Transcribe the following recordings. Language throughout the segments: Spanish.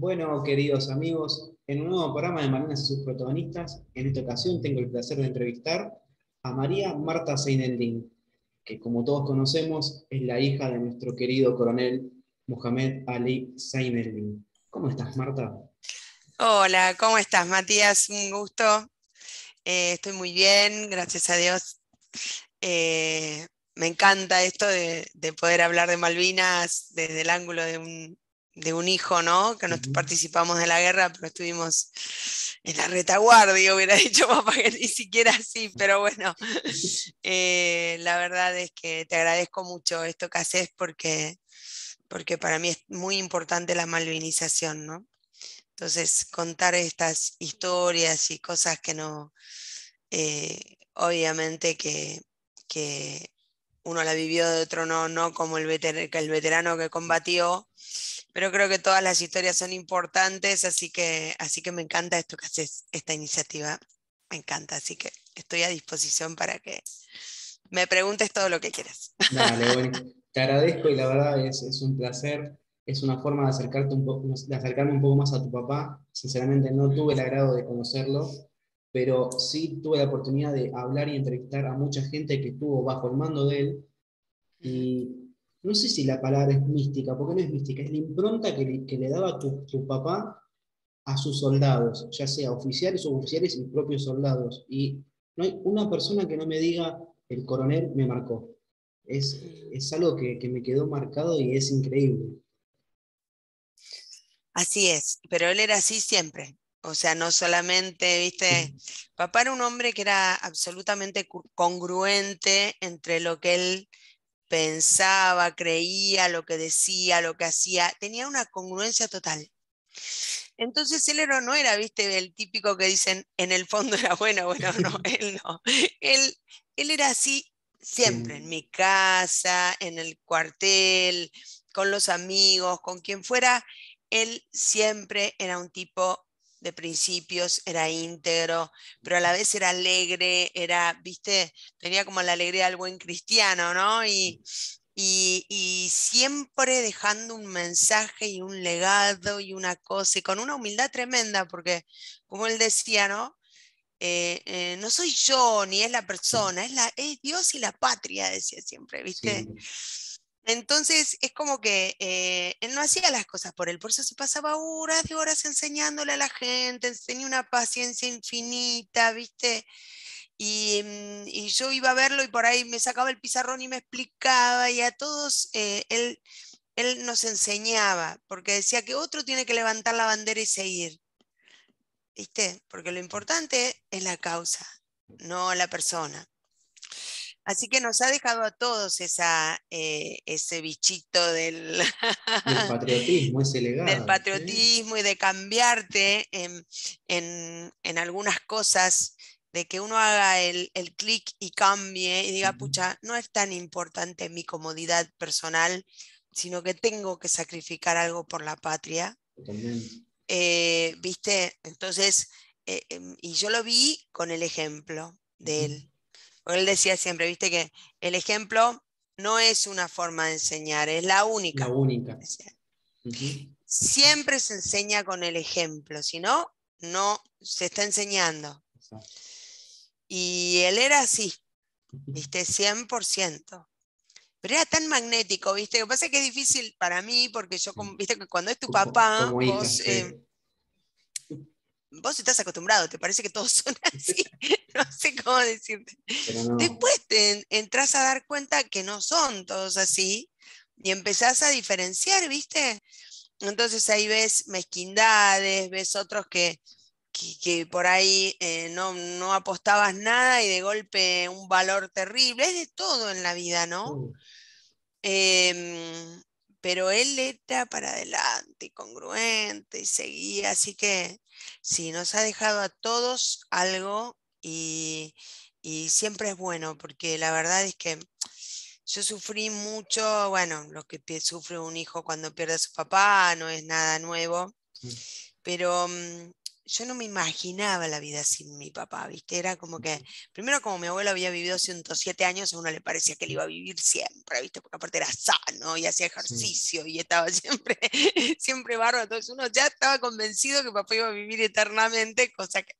Bueno, queridos amigos, en un nuevo programa de Marinas y sus protagonistas, en esta ocasión tengo el placer de entrevistar a María Marta Seineldin, que como todos conocemos es la hija de nuestro querido coronel Mohamed Ali Seineldin. ¿Cómo estás, Marta? Hola, ¿cómo estás, Matías? Un gusto. Eh, estoy muy bien, gracias a Dios. Eh, me encanta esto de, poder hablar de Malvinas desde el ángulo de un, hijo, ¿no? Que no participamos de la guerra, pero estuvimos en la retaguardia, hubiera dicho papá que ni siquiera así, pero bueno, eh, la verdad es que te agradezco mucho esto que haces porque, porque para mí es muy importante la malvinización, ¿no? Entonces, contar estas historias y cosas que no, eh, obviamente que, que uno la vivió de otro no, no como el, el veterano que combatió, pero creo que todas las historias son importantes, así que, así que me encanta esto que haces, esta iniciativa, me encanta, así que estoy a disposición para que me preguntes todo lo que quieras. Dale, bueno, te agradezco y la verdad es, es un placer, es una forma de, acercarte un poco, de acercarme un poco más a tu papá, sinceramente no tuve el agrado de conocerlo, pero sí tuve la oportunidad de hablar y entrevistar a mucha gente que estuvo bajo el mando de él. Y no sé si la palabra es mística, porque no es mística, es la impronta que le, que le daba tu, tu, papá a sus soldados, ya sea oficiales o oficiales y propios soldados. Y no hay una persona que no me diga, el coronel me marcó. Es, es algo que, que me quedó marcado y es increíble. Así es, pero él era así siempre. O sea, no solamente, viste, papá era un hombre que era absolutamente congruente entre lo que él pensaba, creía, lo que decía, lo que hacía, tenía una congruencia total. Entonces él era, no era, viste, el típico que dicen, en el fondo era bueno, bueno, no, él no. Él, él era así siempre, en mi casa, en el cuartel, con los amigos, con quien fuera, él siempre era un tipo de principios, era íntegro, pero a la vez era alegre, era, viste, tenía como la alegría del buen cristiano, ¿no? Y, y, siempre dejando un mensaje y un legado y una cosa, y con una humildad tremenda, porque como él decía, ¿no? Eh, eh, no soy yo ni es la persona, es, la, es Dios y la patria, decía siempre, ¿viste? Entonces es como que eh, él no hacía las cosas por él, por eso se pasaba horas y horas enseñándole a la gente, tenía una paciencia infinita, ¿viste? Mm, y, yo iba a verlo y por ahí me sacaba el pizarrón y me explicaba y a todos eh, él, él nos enseñaba, porque decía que otro tiene que levantar la bandera y seguir, ¿viste? Porque lo importante es la causa, no la persona. Así que nos ha dejado a todos esa, eh, ese bichito del, patriotismo, ese legado. Del patriotismo y de cambiarte en, algunas cosas, de que uno haga el, el clic y cambie y diga, pucha, no es tan importante mi comodidad personal, sino que tengo que sacrificar algo por la patria. Eh, ¿Viste? Entonces, eh, em, y yo lo vi con el ejemplo de él él decía siempre, viste que el ejemplo no es una forma de enseñar, es la única. La única. Siempre se enseña con el ejemplo, si no, no se está enseñando. Y él era así, viste, 100%. Pero era tan magnético, ¿viste? Lo que pasa es que es difícil para mí, porque yo, viste, que cuando es tu papá, vos, vos estás acostumbrado, te parece que todos son así, no sé cómo decirte. Después te entras a dar cuenta que no son todos así y empezás a diferenciar, ¿viste? Entonces ahí ves mezquindades, ves otros que, que, por ahí eh, no, no, apostabas nada y de golpe un valor terrible, es de todo en la vida, ¿no? Uh. Em, pero él era para adelante, congruente y seguía, así que sí, nos ha dejado a todos algo y, siempre es bueno, porque la verdad es que yo sufrí mucho, bueno, lo que sufre un hijo cuando pierde a su papá no es nada nuevo, pero mm, yo no me imaginaba la vida sin mi papá, ¿viste? Era como que, primero como mi abuelo había vivido 107 años, a uno le parecía que él iba a vivir siempre, ¿viste? Porque aparte era sano y hacía ejercicio y estaba siempre, siempre bárbaro, entonces uno ya estaba convencido que papá iba a vivir eternamente, cosa que,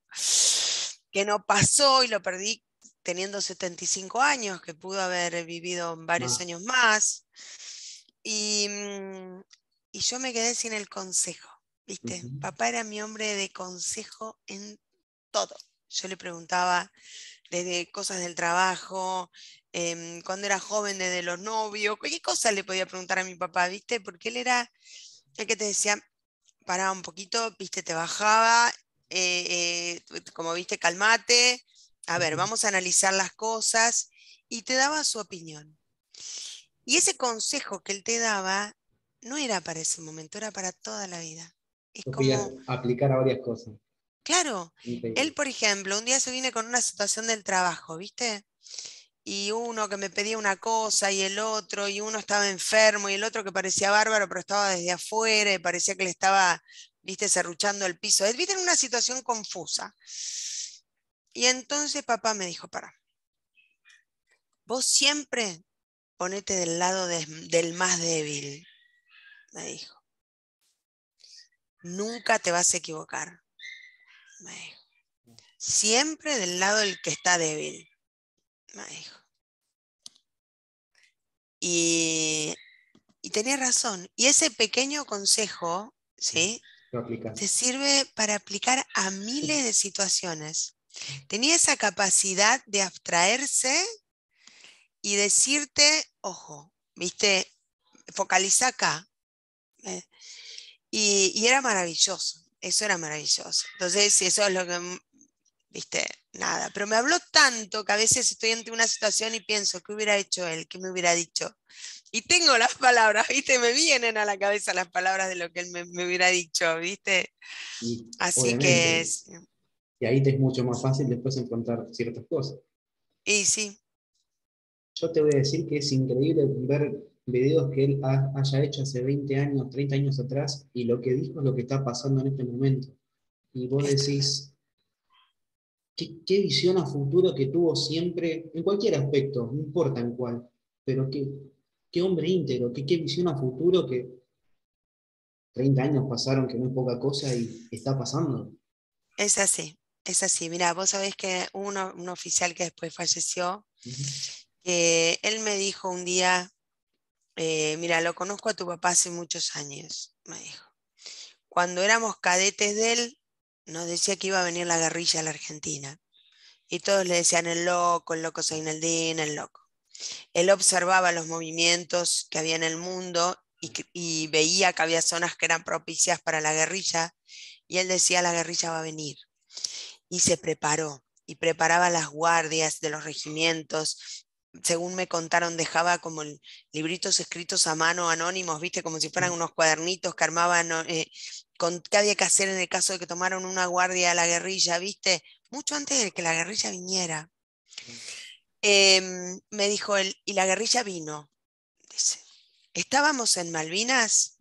que no pasó y lo perdí teniendo 75 años, que pudo haber vivido varios años más. Y, mm, y yo me quedé sin el consejo. ¿Viste? Papá era mi hombre de consejo en todo. Yo le preguntaba desde cosas del trabajo, em, cuando era joven, desde los novios, cualquier cosa le podía preguntar a mi papá, ¿viste? Porque él era el que te decía, paraba un poquito, ¿viste? Te bajaba, eh, eh, como viste, calmate, a ver, vamos a analizar las cosas, y te daba su opinión. Y ese consejo que él te daba no era para ese momento, era para toda la vida. Es aplicar a varias cosas. Claro, él, por ejemplo, un día se viene con una situación del trabajo, ¿viste? Y uno que me pedía una cosa y el otro, y uno estaba enfermo y el otro que parecía bárbaro, pero estaba desde afuera y parecía que le estaba, viste, serruchando el piso. Él, viste, en una situación confusa. Y entonces papá me dijo, para, vos siempre ponete del lado del más débil, me dijo nunca te vas a equivocar. Me dijo. Siempre del lado del que está débil. Me dijo. Y, tenía razón. Y ese pequeño consejo, ¿sí? Te sirve para aplicar a miles de situaciones. Tenía esa capacidad de abstraerse y decirte, ojo, viste, focaliza acá. ¿eh? Y, era maravilloso, eso era maravilloso. Entonces, eso es lo que, mm, viste, nada, pero me habló tanto que a veces estoy ante una situación y pienso, ¿qué hubiera hecho él? ¿Qué me hubiera dicho? Y tengo las palabras, viste, me vienen a la cabeza las palabras de lo que él me, hubiera dicho, viste. Así que... Es, y ahí te es mucho más fácil después encontrar ciertas cosas. Y sí. Yo te voy a decir que es increíble ver videos que él haya hecho hace 20 años, 30 años atrás, y lo que dijo es lo que está pasando en este momento. Y vos decís, ¿qué, visión a futuro que tuvo siempre, en cualquier aspecto, no importa en cuál, pero qué, qué hombre íntegro, qué, qué visión a futuro que 30 años pasaron, que no es poca cosa, y está pasando. Es así, es así. Mira, vos sabés que uno, un oficial que después falleció, que él me dijo un día, eh, mira, lo conozco a tu papá hace muchos años, me dijo. Cuando éramos cadetes de él, nos decía que iba a venir la guerrilla a la Argentina. Y todos le decían el loco, el loco Zaineldin, el loco. Él observaba los movimientos que había en el mundo y, y, veía que había zonas que eran propicias para la guerrilla. Y él decía, la guerrilla va a venir. Y se preparó y preparaba las guardias de los regimientos según me contaron, dejaba como libritos escritos a mano anónimos, viste, como si fueran unos cuadernitos que armaban eh, con qué había que hacer en el caso de que tomaran una guardia a la guerrilla, viste, mucho antes de que la guerrilla viniera. Em, me dijo él, y la guerrilla vino. Dice, estábamos en Malvinas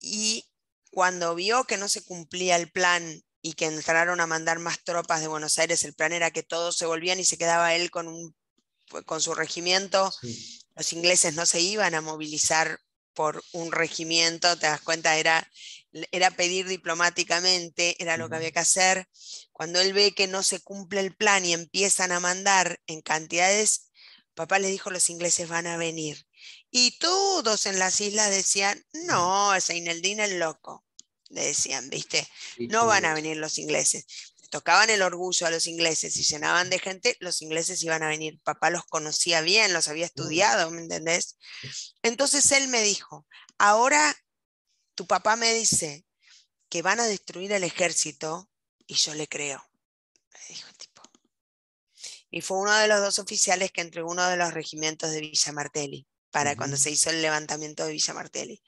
y cuando vio que no se cumplía el plan y que entraron a mandar más tropas de Buenos Aires, el plan era que todos se volvían y se quedaba él con un con su regimiento, los ingleses no se iban a movilizar por un regimiento, te das cuenta, era, era pedir diplomáticamente, era lo que había que hacer. Cuando él ve que no se cumple el plan y empiezan a mandar en cantidades, papá le dijo, los ingleses van a venir. Y todos en las islas decían, no, ese Ineldín es loco, le decían, ¿viste? No van a venir los ingleses tocaban el orgullo a los ingleses y llenaban de gente, los ingleses iban a venir. Papá los conocía bien, los había estudiado, ¿me entendés? Entonces él me dijo, ahora tu papá me dice que van a destruir el ejército y yo le creo. Me dijo tipo. Y fue uno de los dos oficiales que entregó uno de los regimientos de Villa Martelli para cuando se hizo el levantamiento de Villa Martelli.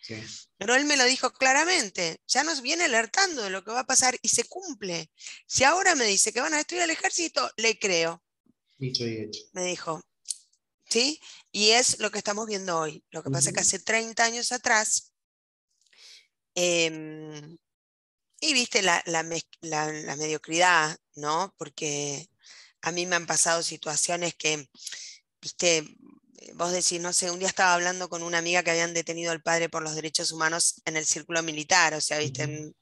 Pero él me lo dijo claramente, ya nos viene alertando de lo que va a pasar y se cumple. Si ahora me dice que van a destruir el ejército, le creo. Dicho y hecho. Me dijo, ¿sí? Y es lo que estamos viendo hoy. Lo que pasa es que hace 30 años atrás, em, y viste la, la, la, mediocridad, ¿no? Porque a mí me han pasado situaciones que, viste, vos decís, no sé, un día estaba hablando con una amiga que habían detenido al padre por los derechos humanos en el círculo militar, o sea, viste,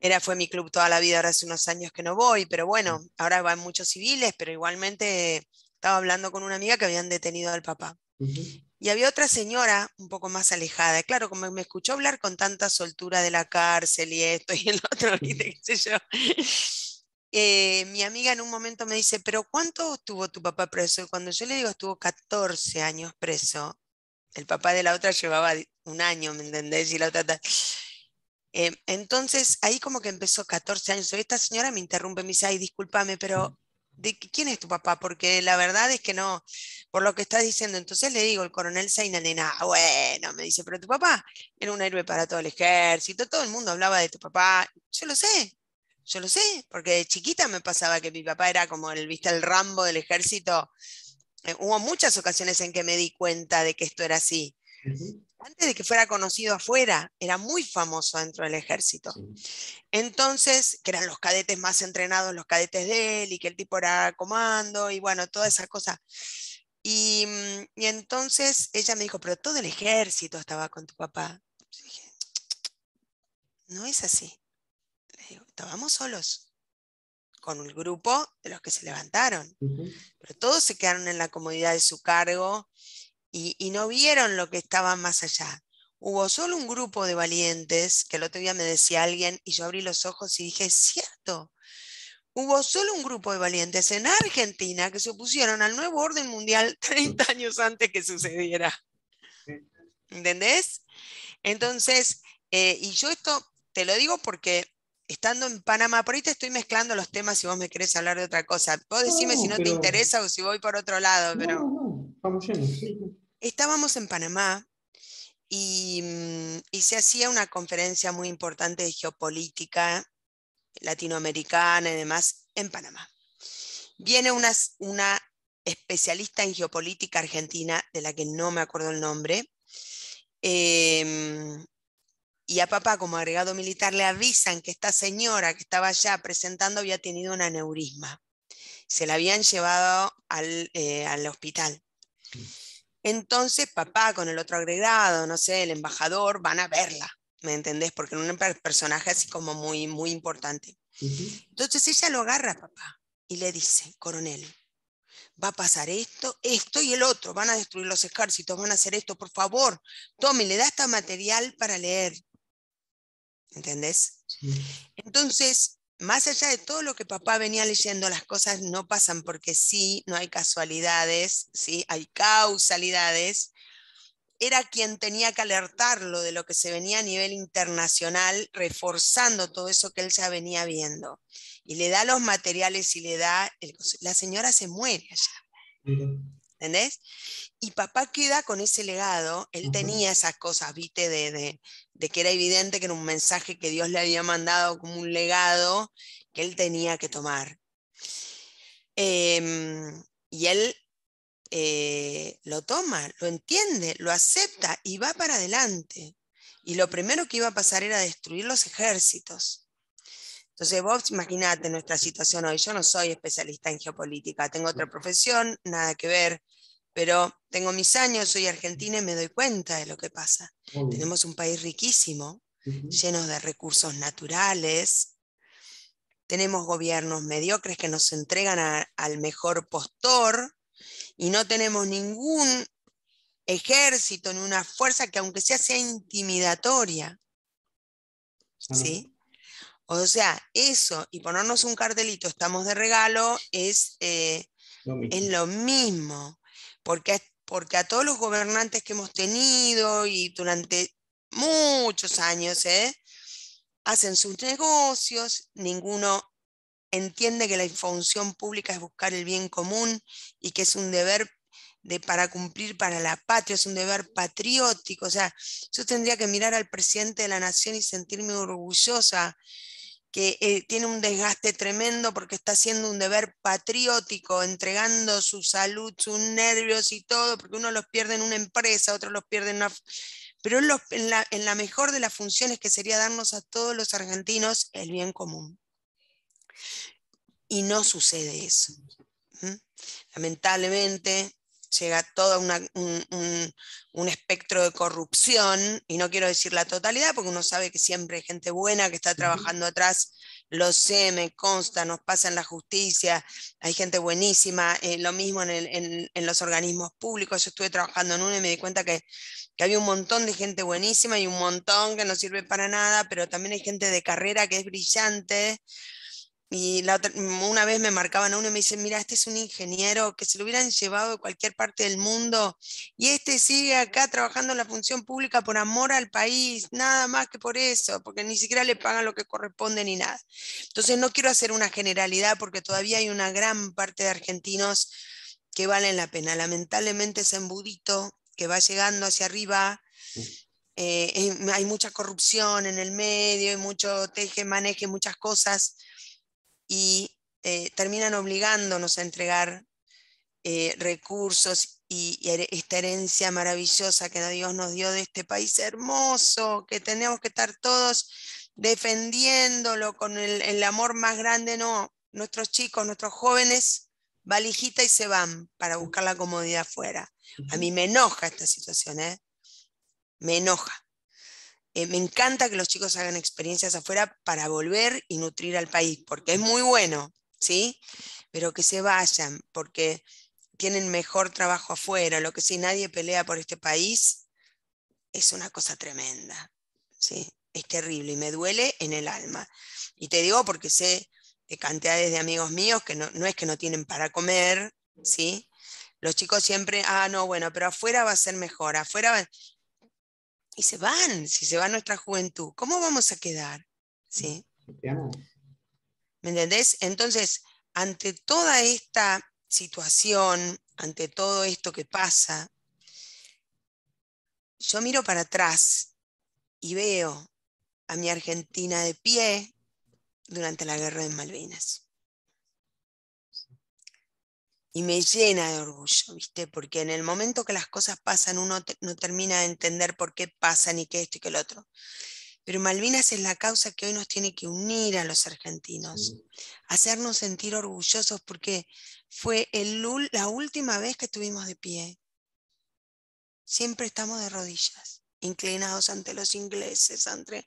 era, fue mi club toda la vida, ahora hace unos años que no voy, pero bueno, ahora van muchos civiles, pero igualmente estaba hablando con una amiga que habían detenido al papá. Y había otra señora un poco más alejada. Claro, como me escuchó hablar con tanta soltura de la cárcel y esto y el otro, ¿viste? ¿Qué sé yo? Eh, mi amiga en un momento me dice, pero ¿cuánto estuvo tu papá preso? Y cuando yo le digo, estuvo 14 años preso. El papá de la otra llevaba un año, ¿me entendés? Y la otra... Eh, entonces, ahí como que empezó 14 años. Esta señora me interrumpe, me dice, ay, discúlpame, pero ¿de quién es tu papá? Porque la verdad es que no, por lo que estás diciendo. Entonces le digo, el coronel Zainalena, ah, bueno, me dice, pero tu papá era un héroe para todo el ejército, todo el mundo hablaba de tu papá. Yo lo sé, yo lo sé, porque de chiquita me pasaba que mi papá era como el, viste, el Rambo del ejército. Eh, hubo muchas ocasiones en que me di cuenta de que esto era así antes de que fuera conocido afuera, era muy famoso dentro del ejército. Entonces, que eran los cadetes más entrenados, los cadetes de él, y que el tipo era comando, y bueno, toda esa cosa. Y, mm, y entonces ella me dijo, pero todo el ejército estaba con tu papá. Yo dije, no es así. Estábamos solos, con el grupo de los que se levantaron, pero todos se quedaron en la comodidad de su cargo y, no vieron lo que estaba más allá. Hubo solo un grupo de valientes, que el otro día me decía alguien, y yo abrí los ojos y dije, es cierto, hubo solo un grupo de valientes en Argentina que se opusieron al nuevo orden mundial 30 años antes que sucediera. ¿Entendés? Entonces, eh, y yo esto te lo digo porque estando en Panamá, por ahí te estoy mezclando los temas si vos me querés hablar de otra cosa. Vos decime si no te interesa o si voy por otro lado, pero... vamos Estábamos en Panamá mm, y, se hacía una conferencia muy importante de geopolítica latinoamericana y demás en Panamá. Viene una, una especialista en geopolítica argentina, de la que no me acuerdo el nombre, em, y a papá como agregado militar le avisan que esta señora que estaba allá presentando había tenido un aneurisma. Se la habían llevado al, eh, hospital. Entonces papá con el otro agregado, no sé, el embajador, van a verla, ¿me entendés? Porque es un personaje así como muy, muy importante. Entonces ella lo agarra a papá y le dice, coronel, va a pasar esto, esto y el otro, van a destruir los ejércitos, van a hacer esto, por favor, tome, le da hasta material para leer. ¿Entendés? Entonces, más allá de todo lo que papá venía leyendo, las cosas no pasan porque sí, no hay casualidades, sí, hay causalidades. Era quien tenía que alertarlo de lo que se venía a nivel internacional, reforzando todo eso que él ya venía viendo. Y le da los materiales y le da, la señora se muere allá. ¿Entendés? Y papá queda con ese legado, él tenía esas cosas, viste, de, que era evidente que era un mensaje que Dios le había mandado como un legado que él tenía que tomar. Em, y él eh, lo toma, lo entiende, lo acepta y va para adelante. Y lo primero que iba a pasar era destruir los ejércitos. Entonces, vos imaginate nuestra situación hoy. Yo no soy especialista en geopolítica, tengo otra profesión, nada que ver, pero tengo mis años, soy argentina y me doy cuenta de lo que pasa. Tenemos un país riquísimo, lleno de recursos naturales. Tenemos gobiernos mediocres que nos entregan al mejor postor y no tenemos ningún ejército ni una fuerza que aunque sea sea intimidatoria. ¿Sí? O sea, eso y ponernos un cartelito, estamos de regalo, es, eh, es lo mismo. Porque, porque a todos los gobernantes que hemos tenido y durante muchos años, ¿eh? hacen sus negocios, ninguno entiende que la función pública es buscar el bien común y que es un deber de, para cumplir para la patria, es un deber patriótico. O sea, yo tendría que mirar al presidente de la nación y sentirme orgullosa que eh, tiene un desgaste tremendo porque está haciendo un deber patriótico, entregando su salud, sus nervios y todo, porque uno los pierde en una empresa, otros los pierde en una pero en, la, mejor de las funciones que sería darnos a todos los argentinos el bien común. Y no sucede eso. Lamentablemente, llega todo un, espectro de corrupción, y no quiero decir la totalidad, porque uno sabe que siempre hay gente buena que está trabajando atrás, lo sé, me consta, nos pasa en la justicia, hay gente buenísima, eh, lo mismo en, los organismos públicos, yo estuve trabajando en uno y me di cuenta que, que había un montón de gente buenísima y un montón que no sirve para nada, pero también hay gente de carrera que es brillante y una vez me marcaban a uno y me dicen, mira, este es un ingeniero que se lo hubieran llevado de cualquier parte del mundo y este sigue acá trabajando en la función pública por amor al país, nada más que por eso, porque ni siquiera le pagan lo que corresponde ni nada. Entonces no quiero hacer una generalidad porque todavía hay una gran parte de argentinos que valen la pena. Lamentablemente ese embudito que va llegando hacia arriba, eh, hay mucha corrupción en el medio, hay mucho teje, maneje, muchas cosas y eh, terminan obligándonos a entregar eh, recursos y, esta herencia maravillosa que Dios nos dio de este país hermoso, que tenemos que estar todos defendiéndolo con el, amor más grande, no, nuestros chicos, nuestros jóvenes, valijita y se van para buscar la comodidad afuera. A mí me enoja esta situación, ¿eh? me enoja. Eh, me encanta que los chicos hagan experiencias afuera para volver y nutrir al país, porque es muy bueno, ¿sí? Pero que se vayan, porque tienen mejor trabajo afuera. Lo que si nadie pelea por este país es una cosa tremenda, ¿sí? Es terrible y me duele en el alma. Y te digo porque sé de cantidades de amigos míos que no, no es que no tienen para comer, ¿sí? Los chicos siempre, ah, no, bueno, pero afuera va a ser mejor, afuera va y se van, si se va nuestra juventud, ¿cómo vamos a quedar? ¿Sí? ¿Me entendés? Entonces, ante toda esta situación, ante todo esto que pasa, yo miro para atrás y veo a mi Argentina de pie durante la guerra de Malvinas y me llena de orgullo, ¿viste? Porque en el momento que las cosas pasan uno no termina de entender por qué pasan y qué esto y qué el otro. Pero Malvinas es la causa que hoy nos tiene que unir a los argentinos, hacernos sentir orgullosos porque fue el, la última vez que estuvimos de pie. Siempre estamos de rodillas, inclinados ante los ingleses, ante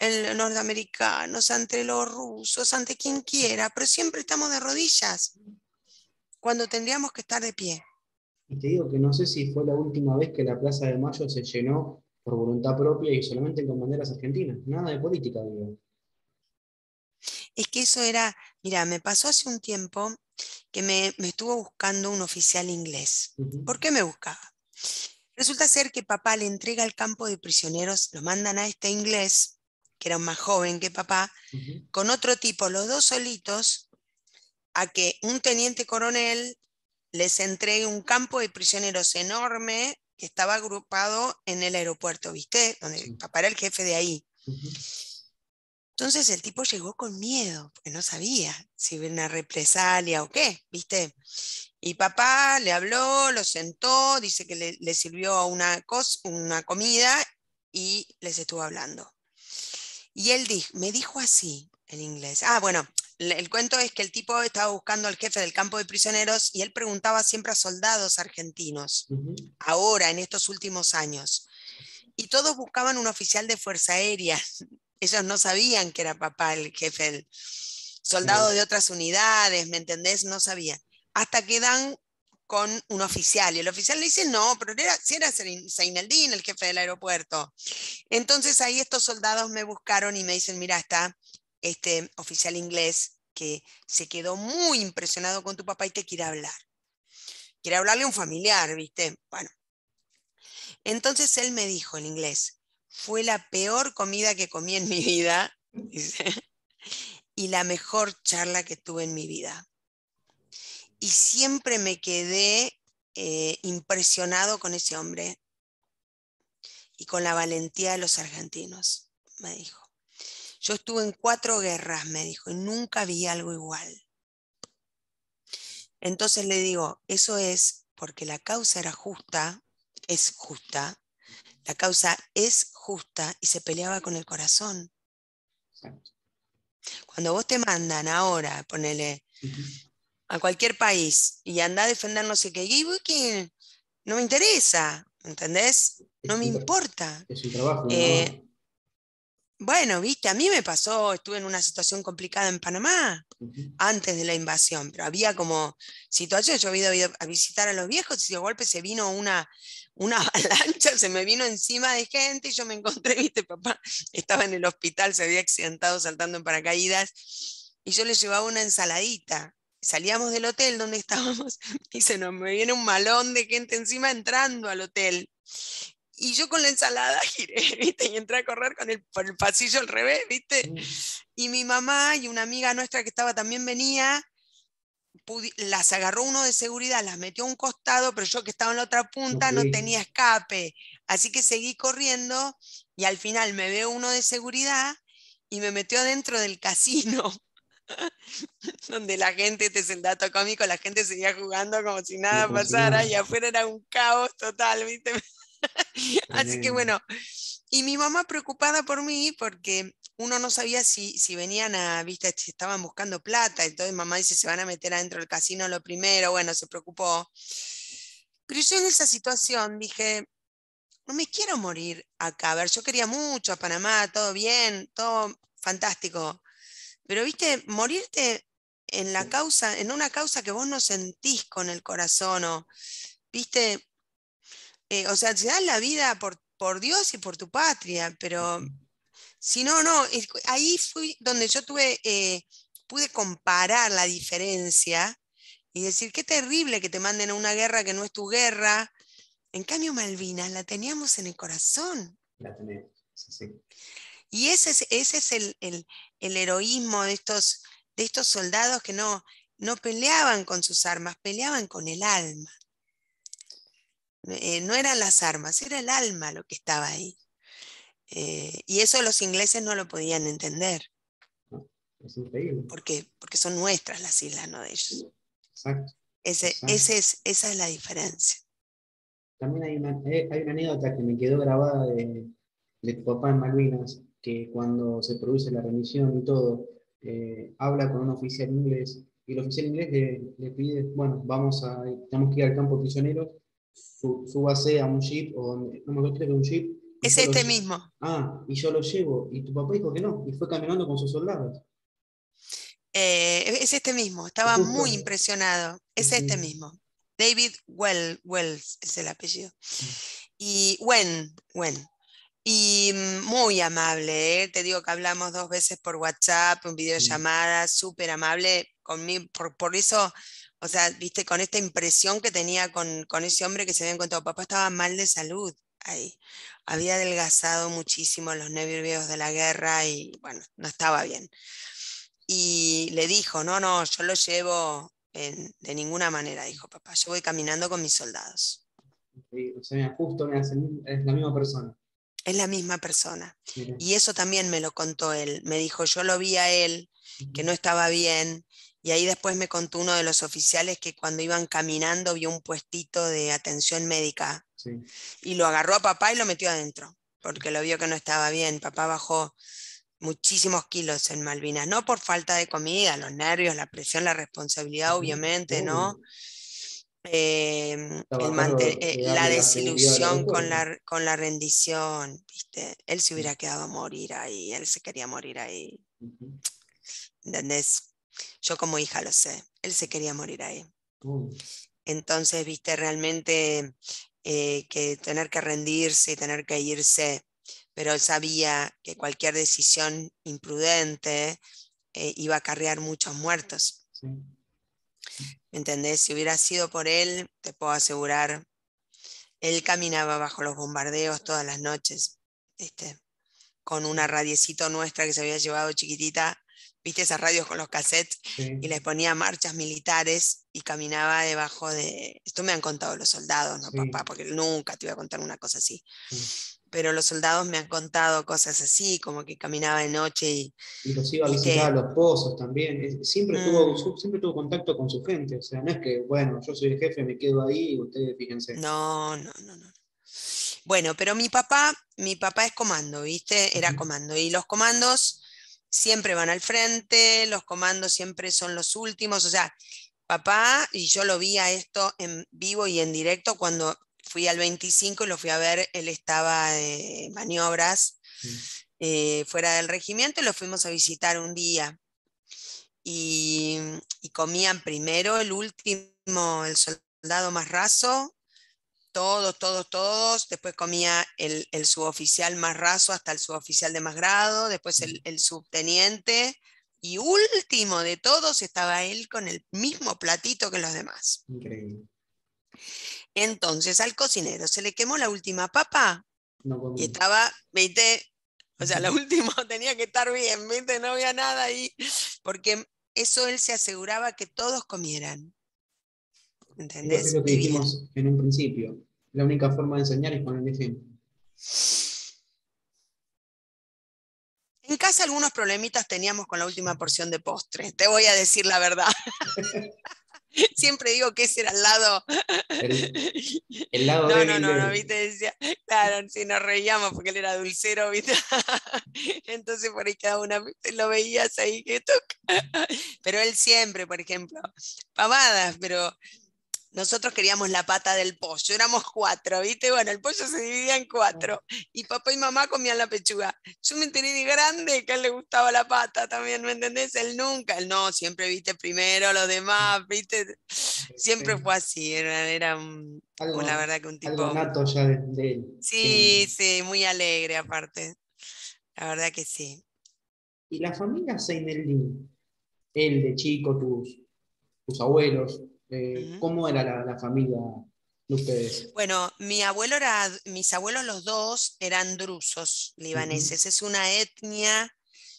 los norteamericanos, ante los rusos, ante quien quiera, pero siempre estamos de rodillas cuando tendríamos que estar de pie. Y te digo que no sé si fue la última vez que la Plaza de Mayo se llenó por voluntad propia y solamente con banderas argentinas, nada de política, digo. Es que eso era, mira, me pasó hace un tiempo que me, estuvo buscando un oficial inglés. ¿Por qué me buscaba? Resulta ser que papá le entrega el campo de prisioneros, lo mandan a este inglés, que era más joven que papá, con otro tipo, los dos solitos, a que un teniente coronel les entregue un campo de prisioneros enorme que estaba agrupado en el aeropuerto, ¿viste? Donde papá era el jefe de ahí. Entonces el tipo llegó con miedo, porque no sabía si hubiera una represalia o qué, ¿viste? Y papá le habló, lo sentó, dice que le, sirvió una, una comida y les estuvo hablando. Y él me dijo así, en inglés. Ah, bueno, el cuento es que el tipo estaba buscando al jefe del campo de prisioneros y él preguntaba siempre a soldados argentinos, ahora, en estos últimos años. Y todos buscaban un oficial de Fuerza Aérea. Ellos no sabían que era papá el jefe, el soldado de otras unidades, ¿me entendés? No sabían. Hasta que dan con un oficial y el oficial le dice, no, pero era, si era Seineldin, el jefe del aeropuerto. Entonces ahí estos soldados me buscaron y me dicen, mira, está este oficial inglés que se quedó muy impresionado con tu papá y te quiere hablar. Quiere hablarle a un familiar, ¿viste? Bueno. Entonces él me dijo en inglés, fue la peor comida que comí en mi vida, y la mejor charla que tuve en mi vida. Y siempre me quedé eh, impresionado con ese hombre y con la valentía de los argentinos, me dijo. Yo estuve en cuatro guerras, me dijo, y nunca vi algo igual. Entonces le digo, eso es porque la causa era justa, es justa, La causa es justa y se peleaba con el corazón. Cuando vos te mandan ahora, ponele a cualquier país y anda a defender no sé qué, y que no me interesa, ¿entendés? No me importa. Es un trabajo. Eh, bueno, viste, a mí me pasó, estuve en una situación complicada en Panamá antes de la invasión, pero había como situaciones, yo había ido a visitar a los viejos y de golpe se vino una, una avalancha, se me vino encima de gente y yo me encontré, viste, papá estaba en el hospital, se había accidentado saltando en paracaídas y yo le llevaba una ensaladita. Salíamos del hotel donde estábamos y se nos me viene un malón de gente encima entrando al hotel. Y yo con la ensalada giré, ¿viste? Y entré a correr con el, por el pasillo al revés, ¿viste? Mm. Y mi mamá y una amiga nuestra que estaba también venía, las agarró uno de seguridad, las metió a un costado, pero yo que estaba en la otra punta no tenía escape. Así que seguí corriendo y al final me veo uno de seguridad y me metió adentro del casino. donde la gente, este es el dato cómico, la gente seguía jugando como si nada pasara y afuera era un caos total, ¿viste? Así que bueno, y mi mamá preocupada por mí porque uno no sabía si, si venían a, viste, si estaban buscando plata, entonces mamá dice, se van a meter adentro del casino lo primero, bueno, se preocupó. Pero yo en esa situación dije, no me quiero morir acá. A ver, yo quería mucho a Panamá, todo bien, todo fantástico. Pero, viste, morirte en la causa, en una causa que vos no sentís con el corazón, o, viste, eh, o sea, te das la vida por, por Dios y por tu patria, pero si no, no, ahí fui donde yo tuve, eh, pude comparar la diferencia y decir, qué terrible que te manden a una guerra que no es tu guerra. En cambio, Malvinas la teníamos en el corazón. La tenemos, sí. Y ese es, ese es el, el, heroísmo de estos, de estos soldados que no, no peleaban con sus armas, peleaban con el alma. Eh, no eran las armas, era el alma lo que estaba ahí. Eh, y eso los ingleses no lo podían entender. Es increíble. ¿Por qué? Porque son nuestras las islas, no de ellos. Exacto. Ese, Ese es, esa es la diferencia. También hay una, eh, hay una anécdota que me quedó grabada de, de tu papá en Malvinas, que cuando se produce la remisión y todo, habla con un oficial inglés y el oficial inglés le, le, pide, bueno, vamos a, tenemos que ir al campo prisionero súbase a un jeep, o no me acuerdo, que un jeep. Es este mismo. Ah, y yo lo llevo. Y tu papá dijo que no, y fue caminando con sus soldados. Eh, es este mismo, estaba muy impresionado. Es este mismo. David well, Wells es el apellido. Y Wen, Wen. Y mm, muy amable, ¿eh? te digo que hablamos dos veces por WhatsApp, un videollamada, súper amable conmigo. Por, por eso o sea, viste, con esta impresión que tenía con, ese hombre que se había encontrado, papá estaba mal de salud ahí, había adelgazado muchísimo los nervios de la guerra y bueno, no estaba bien. Y le dijo, no, no, yo lo llevo de ninguna manera, dijo papá, yo voy caminando con mis soldados. o sea, justo es la misma persona. Es la misma persona. Y eso también me lo contó él. Me dijo, yo lo vi a él, que no estaba bien, y ahí después me contó uno de los oficiales que cuando iban caminando vio un puestito de atención médica y lo agarró a papá y lo metió adentro, porque lo vio que no estaba bien. Papá bajó muchísimos kilos en Malvinas, no por falta de comida, los nervios, la presión, la responsabilidad, obviamente, ¿no? Em, eh, la desilusión con la, con la rendición, ¿viste? Él se hubiera quedado a morir ahí, él se quería morir ahí. ¿Entendés? Yo como hija lo sé, él se quería morir ahí. Entonces, viste, realmente eh, que tener que rendirse y tener que irse, pero él sabía que cualquier decisión imprudente eh, iba a acarrear muchos muertos. ¿Me entendés? Si hubiera sido por él, te puedo asegurar, él caminaba bajo los bombardeos todas las noches, ¿viste? con una radiecito nuestra que se había llevado chiquitita viste esas radios con los cassettes y les ponía marchas militares y caminaba debajo de... Esto me han contado los soldados, ¿no, papá? Porque nunca te iba a contar una cosa así. Pero los soldados me han contado cosas así, como que caminaba de noche y... Y los iba a visitar a los pozos también. Siempre, tuvo, mm. siempre tuvo contacto con su gente. O sea, no es que, bueno, yo soy el jefe, me quedo ahí y ustedes fíjense. No, no, no, no. Bueno, pero mi papá, mi papá es comando, ¿viste? Era comando. Y los comandos siempre van al frente, los comandos siempre son los últimos. O sea, papá, y yo lo vi a esto en vivo y en directo cuando fui al 25 y lo fui a ver, él estaba de maniobras eh, fuera del regimiento y lo fuimos a visitar un día. Y, y comían primero el último, el soldado más raso, todos, todos, todos. Después comía el, suboficial más raso hasta el suboficial de más grado, después el, el, subteniente. Y último de todos estaba él con el mismo platito que los demás. Increíble. Entonces al cocinero se le quemó la última papa y estaba, viste, o sea, la última tenía que estar bien, viste, no había nada ahí, porque eso él se aseguraba que todos comieran. ¿Entendés? Es lo que dijimos en un principio. La única forma de enseñar es con el ejemplo. En casa algunos problemitas teníamos con la última porción de postre, te voy a decir la verdad. Siempre digo que ese era el lado. El, lado no, no, no, no, viste, decía, claro, si nos reíamos porque él era dulcero, viste. Entonces por ahí cada una lo veías ahí que toca. Pero él siempre, por ejemplo, pavadas, pero nosotros queríamos la pata del pollo, éramos cuatro, ¿viste? Bueno, el pollo se dividía en cuatro y papá y mamá comían la pechuga. Yo me enteré de grande que a él le gustaba la pata también, ¿me entendés? Él nunca, él no, siempre viste primero los demás, ¿viste? Siempre fue así, era, era la verdad que un tipo... nato ya de, él. Sí, sí, muy alegre aparte, la verdad que sí. ¿Y la familia Seineldin? Él de chico, tus, tus abuelos, eh, ¿Cómo era la, familia de ustedes? Bueno, mi abuelo era, mis abuelos los dos eran drusos libaneses. Es una etnia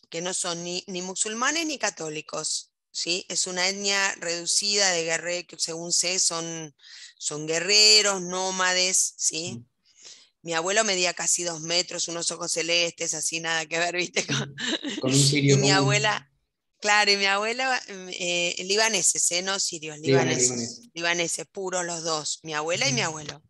que no son ni, musulmanes ni católicos. ¿sí? Es una etnia reducida de guerreros, que según sé son, son guerreros, nómades. ¿sí? Mi abuelo medía casi dos metros, unos ojos celestes, así nada que ver, ¿viste? Con, un sirio. Y mi abuela, Claro, y mi abuela, mm, eh, libaneses, ¿eh? no sirios, libaneses, libaneses, puros los dos, mi abuela y mi abuelo.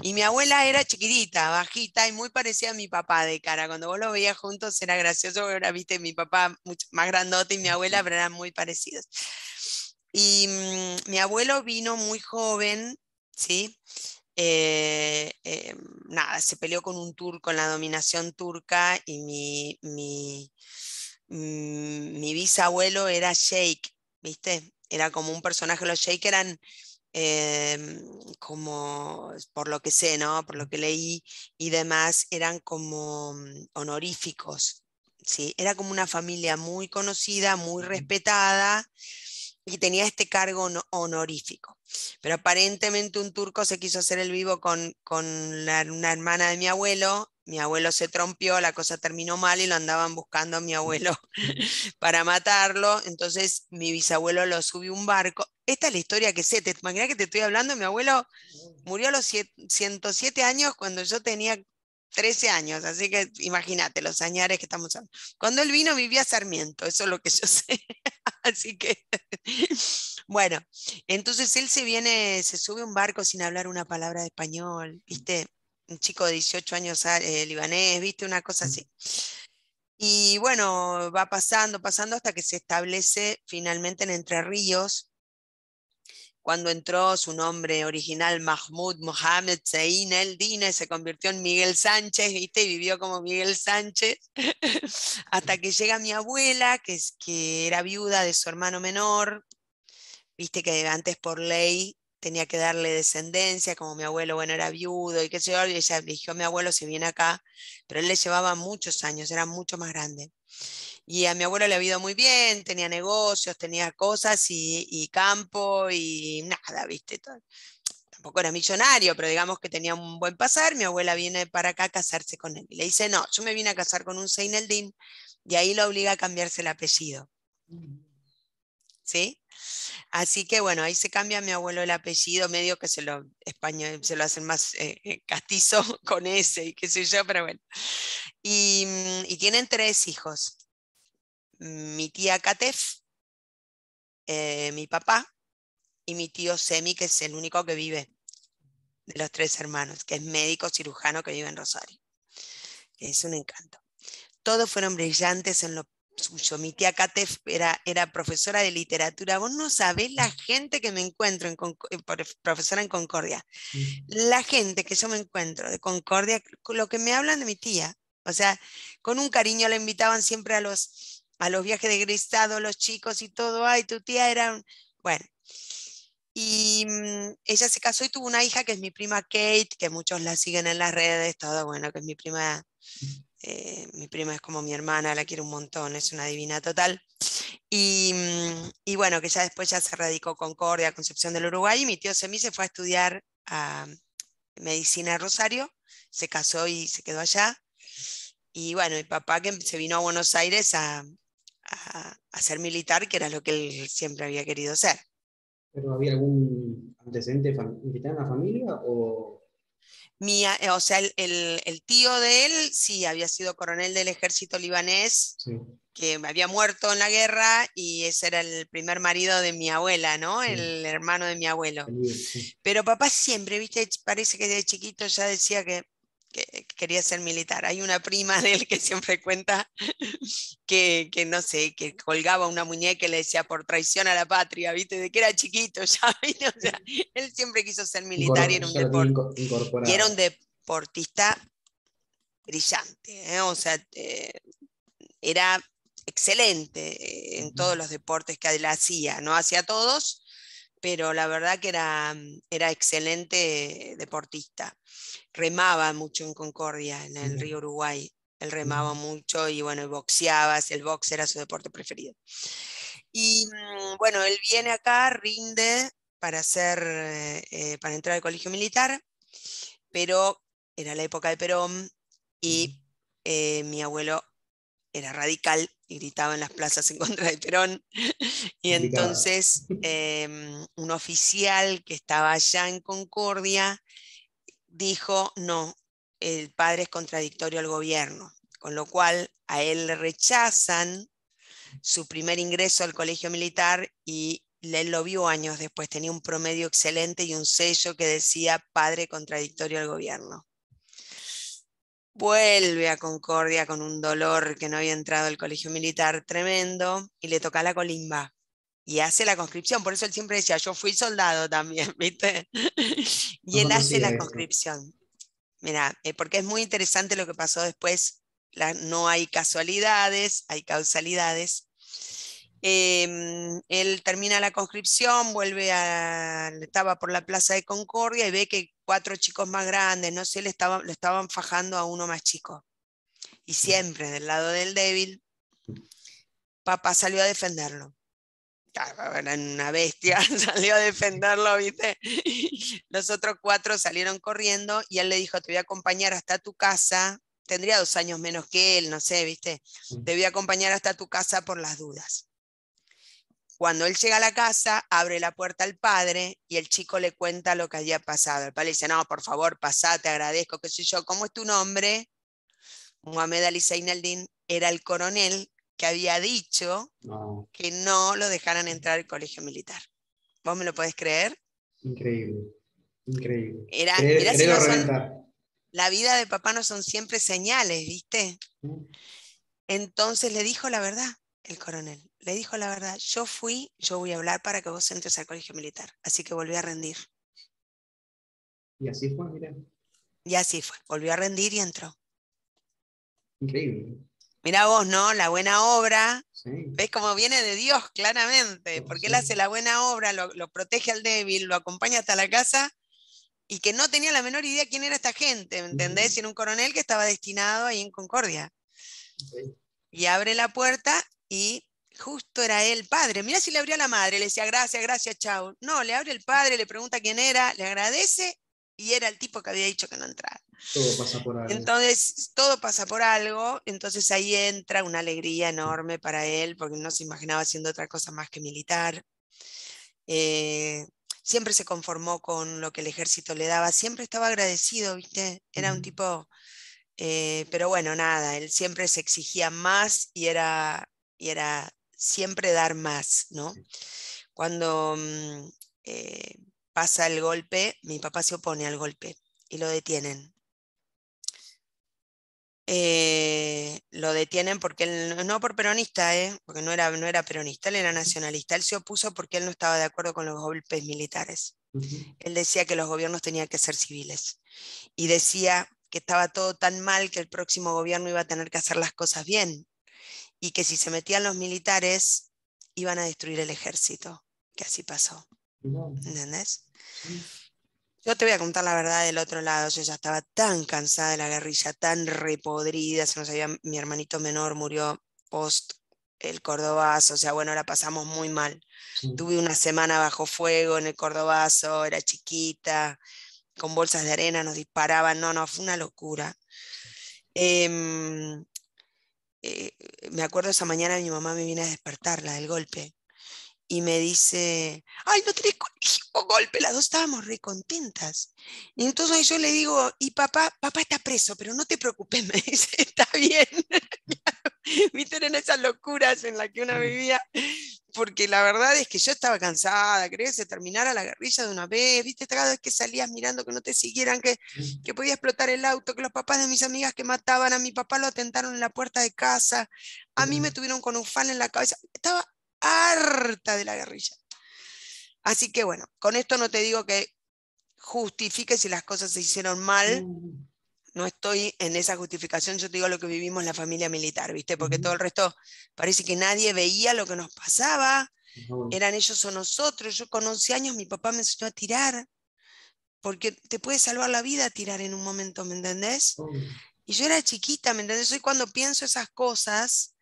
Y mi abuela era chiquitita, bajita y muy parecida a mi papá de cara. Cuando vos lo veías juntos era gracioso, ahora viste mi papá mucho más grandote y mi abuela, pero eran muy parecidos. Y mm, mi abuelo vino muy joven, ¿sí? Eh, eh, nada, se peleó con un turco en la dominación turca y mi, mi Mm, mi bisabuelo era Sheikh, ¿viste? Era como un personaje, los Sheikh eran em, como, por lo que sé, ¿no? Por lo que leí y demás, eran como mm, honoríficos, ¿sí? Era como una familia muy conocida, muy respetada y tenía este cargo honorífico. Pero aparentemente un turco se quiso hacer el vivo con, con una hermana de mi abuelo mi abuelo se trompió, la cosa terminó mal y lo andaban buscando a mi abuelo para matarlo. Entonces mi bisabuelo lo subió a un barco. Esta es la historia que sé. ¿Te imaginas que te estoy hablando? Mi abuelo murió a los 107 años cuando yo tenía 13 años. Así que imagínate los añares que estamos hablando. Cuando él vino vivía Sarmiento, eso es lo que yo sé. así que, bueno, entonces él se viene, se sube a un barco sin hablar una palabra de español, ¿viste? Un chico de 18 años eh, libanés, viste, una cosa mm. así. Y bueno, va pasando, pasando hasta que se establece finalmente en Entre Ríos. Cuando entró su nombre original, Mahmoud Mohamed Zein El Dine, se convirtió en Miguel Sánchez, ¿viste? Y vivió como Miguel Sánchez. hasta que llega mi abuela, que, es, que era viuda de su hermano menor. Viste que antes por ley tenía que darle descendencia, como mi abuelo, bueno, era viudo y qué sé yo, y ella eligió a mi abuelo, se viene acá, pero él le llevaba muchos años, era mucho más grande. Y a mi abuelo le había ido muy bien, tenía negocios, tenía cosas y, campo y nada, viste, tampoco era millonario, pero digamos que tenía un buen pasar, mi abuela viene para acá a casarse con él. Y le dice, no, yo me vine a casar con un Seineldin y ahí lo obliga a cambiarse el apellido. Mm. ¿Sí? Así que bueno, ahí se cambia mi abuelo el apellido, medio que se lo, español, se lo hacen más eh, eh, castizo con ese y qué sé yo, pero bueno. Y, mm, tienen tres hijos. Mi tía Katef, eh, mi papá y mi tío Semi, que es el único que vive. de los tres hermanos, que es médico cirujano que vive en Rosario. Es un encanto. Todos fueron brillantes en lo suyo. Mi tía Kate era, era profesora de literatura. Vos no sabés la gente que me encuentro, en eh, profesora en Concordia. La gente que yo me encuentro de Concordia, lo que me hablan de mi tía. O sea, con un cariño la invitaban siempre a los, a los viajes de egresado, los chicos y todo. Ay, tu tía era... Bueno, y mm, ella se casó y tuvo una hija que es mi prima Kate, que muchos la siguen en las redes, todo bueno, que es mi prima eh, mi prima es como mi hermana, la quiero un montón, es una divina total. Y, mm, y, bueno, que ya después ya se radicó Concordia, Concepción del Uruguay, y mi tío Semí se fue a estudiar medicina a Rosario, se casó y se quedó allá. Y bueno, mi papá que se vino a Buenos Aires a, a, ser militar, que era lo que él siempre había querido ser. ¿Pero había algún antecedente militar en la familia eh, o sea, el, tío de él sí había sido coronel del ejército libanés, que había muerto en la guerra y ese era el primer marido de mi abuela, ¿no? El hermano de mi abuelo. Pero papá siempre, viste, parece que de chiquito ya decía que que quería ser militar. Hay una prima de él que siempre cuenta que, que, no sé, que colgaba una muñeca y le decía por traición a la patria, ¿viste? De que era chiquito ya, O sea, él siempre quiso ser militar y era un, y era un deportista brillante, ¿eh? o sea, eh, era excelente en todos los deportes que él hacía, no hacía todos, pero la verdad que era, era excelente deportista remaba mucho en Concordia, en el río Uruguay. Él remaba mucho y bueno, boxeaba, el box era su deporte preferido. Y mm, bueno, él viene acá, rinde para, hacer, eh, para entrar al colegio militar, pero era la época de Perón y eh, mi abuelo era radical y gritaba en las plazas en contra de Perón. Y entonces em, un oficial que estaba allá en Concordia dijo, no, el padre es contradictorio al gobierno, con lo cual a él le rechazan su primer ingreso al colegio militar y él lo vio años después, tenía un promedio excelente y un sello que decía padre contradictorio al gobierno. Vuelve a Concordia con un dolor que no había entrado al colegio militar tremendo y le toca la colimba y hace la conscripción. Por eso él siempre decía, yo fui soldado también, ¿viste? y él hace la conscripción. Mira, eh, porque es muy interesante lo que pasó después. no hay casualidades, hay causalidades. Em, él termina la conscripción, vuelve a. Estaba por la plaza de Concordia y ve que cuatro chicos más grandes, no sé, le, estaban, le estaban fajando a uno más chico. Y siempre del lado del débil, papá salió a defenderlo era una bestia, salió a defenderlo, ¿viste? Los otros cuatro salieron corriendo y él le dijo, te voy a acompañar hasta tu casa. Tendría dos años menos que él, no sé, ¿viste? Te voy a acompañar hasta tu casa por las dudas. Cuando él llega a la casa, abre la puerta al padre y el chico le cuenta lo que había pasado. El padre le dice, no, por favor, pasá, te agradezco, qué sé yo. ¿Cómo es tu nombre? Mohamed Ali Zaineldin era el coronel que había dicho que no lo dejaran entrar al colegio militar. ¿Vos me lo podés creer? Increíble, increíble. Era, la vida de papá no son siempre señales, ¿viste? Entonces le dijo la verdad el coronel, le dijo la verdad, yo fui, yo voy a hablar para que vos entres al colegio militar, así que volví a rendir. Y así fue, mira. Y así fue, volvió a rendir y entró. Increíble. Mira vos, ¿no? La buena obra, ¿ves cómo viene de Dios claramente? Porque Él hace la buena obra, lo, protege al débil, lo acompaña hasta la casa y que no tenía la menor idea quién era esta gente, ¿me entendés? Y era un coronel que estaba destinado ahí en Concordia. Y abre la puerta y justo era él, padre. Mira si le abrió a la madre, le decía gracias, gracias, chao. No, le abre el padre, le pregunta quién era, le agradece y era el tipo que había dicho que no entrara. Todo pasa por algo. Entonces, todo pasa por algo, entonces ahí entra una alegría enorme para él, porque no se imaginaba haciendo otra cosa más que militar. Eh, siempre se conformó con lo que el ejército le daba, siempre estaba agradecido, ¿viste? Era un tipo, eh, pero bueno, nada, él siempre se exigía más y era, y era siempre dar más, ¿no? Cuando mm, eh, pasa el golpe, mi papá se opone al golpe y lo detienen. Eh, lo detienen porque él, no por peronista, eh, porque no era, no era peronista, él era nacionalista. Él se opuso porque él no estaba de acuerdo con los golpes militares. Él decía que los gobiernos tenían que ser civiles y decía que estaba todo tan mal que el próximo gobierno iba a tener que hacer las cosas bien y que si se metían los militares iban a destruir el ejército, que así pasó. ¿Entendés? Yo te voy a contar la verdad del otro lado. Yo ya estaba tan cansada de la guerrilla, tan repodrida. Se nos había, mi hermanito menor murió post el Cordobazo. O sea, bueno, la pasamos muy mal. Tuve una semana bajo fuego en el Cordobazo, era chiquita, con bolsas de arena, nos disparaban. No, no, fue una locura. Em, eh, me acuerdo esa mañana mi mamá me viene a despertar, la del golpe y me dice, ay, no tenés colegio, golpe, las dos estábamos re contentas. Y entonces yo le digo, y papá, papá está preso, pero no te preocupes, me dice, está bien. Viste, en esas locuras en las que uno vivía, porque la verdad es que yo estaba cansada, quería que se terminara la guerrilla de una vez, viste, cada vez que salías mirando que no te siguieran, que, que podía explotar el auto, que los papás de mis amigas que mataban a mi papá lo atentaron en la puerta de casa, a mí me tuvieron con un fan en la cabeza, estaba harta de la guerrilla. Así que bueno, con esto no te digo que justifique si las cosas se hicieron mal. No estoy en esa justificación, yo te digo lo que vivimos la familia militar, ¿viste? Porque todo el resto parece que nadie veía lo que nos pasaba, eran ellos o nosotros. Yo con 11 años mi papá me enseñó a tirar, porque te puede salvar la vida tirar en un momento, ¿me entendés? Y yo era chiquita, ¿me entendés? Hoy cuando pienso esas cosas,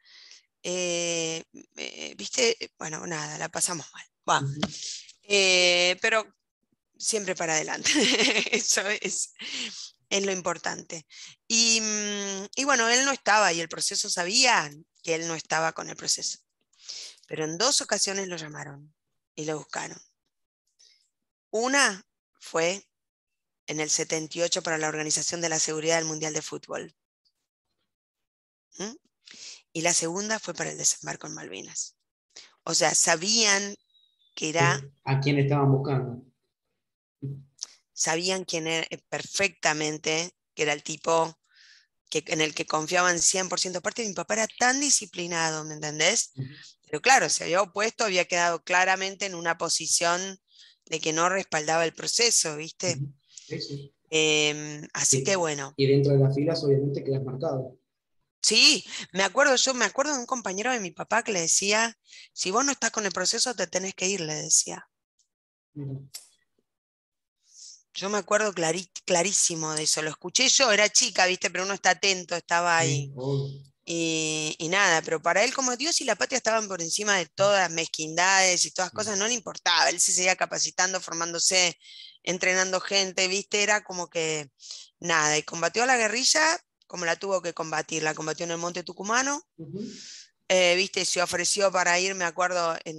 eh, eh, viste, bueno, nada, la pasamos mal. Eh, pero siempre para adelante, eso es, es lo importante. Y, mm, y, bueno, él no estaba y el proceso sabía que él no estaba con el proceso. Pero en dos ocasiones lo llamaron y lo buscaron. Una fue en el 78 para la Organización de la Seguridad del Mundial de Fútbol. ¿Mm? y la segunda fue para el desembarco en Malvinas. O sea, sabían que era... ¿A quién estaban buscando? Sabían quién era eh, perfectamente, que era el tipo que, en el que confiaban 100%. Aparte, mi papá era tan disciplinado, ¿me entendés? Pero claro, se había opuesto, había quedado claramente en una posición de que no respaldaba el proceso, ¿viste? Em, así que bueno. Y dentro de las filas, obviamente, quedas marcado. Sí, me acuerdo, yo me acuerdo de un compañero de mi papá que le decía, si vos no estás con el proceso, te tenés que ir, le decía. Yo me acuerdo clarísimo de eso, lo escuché yo, era chica, viste, pero uno está atento, estaba ahí. y, nada, pero para él como Dios y la patria estaban por encima de todas las mezquindades y todas cosas, no le importaba, él se seguía capacitando, formándose, entrenando gente, viste, era como que nada, y combatió a la guerrilla como la tuvo que combatir. La combatió en el Monte Tucumano. Eh, viste, se ofreció para ir, me acuerdo, en,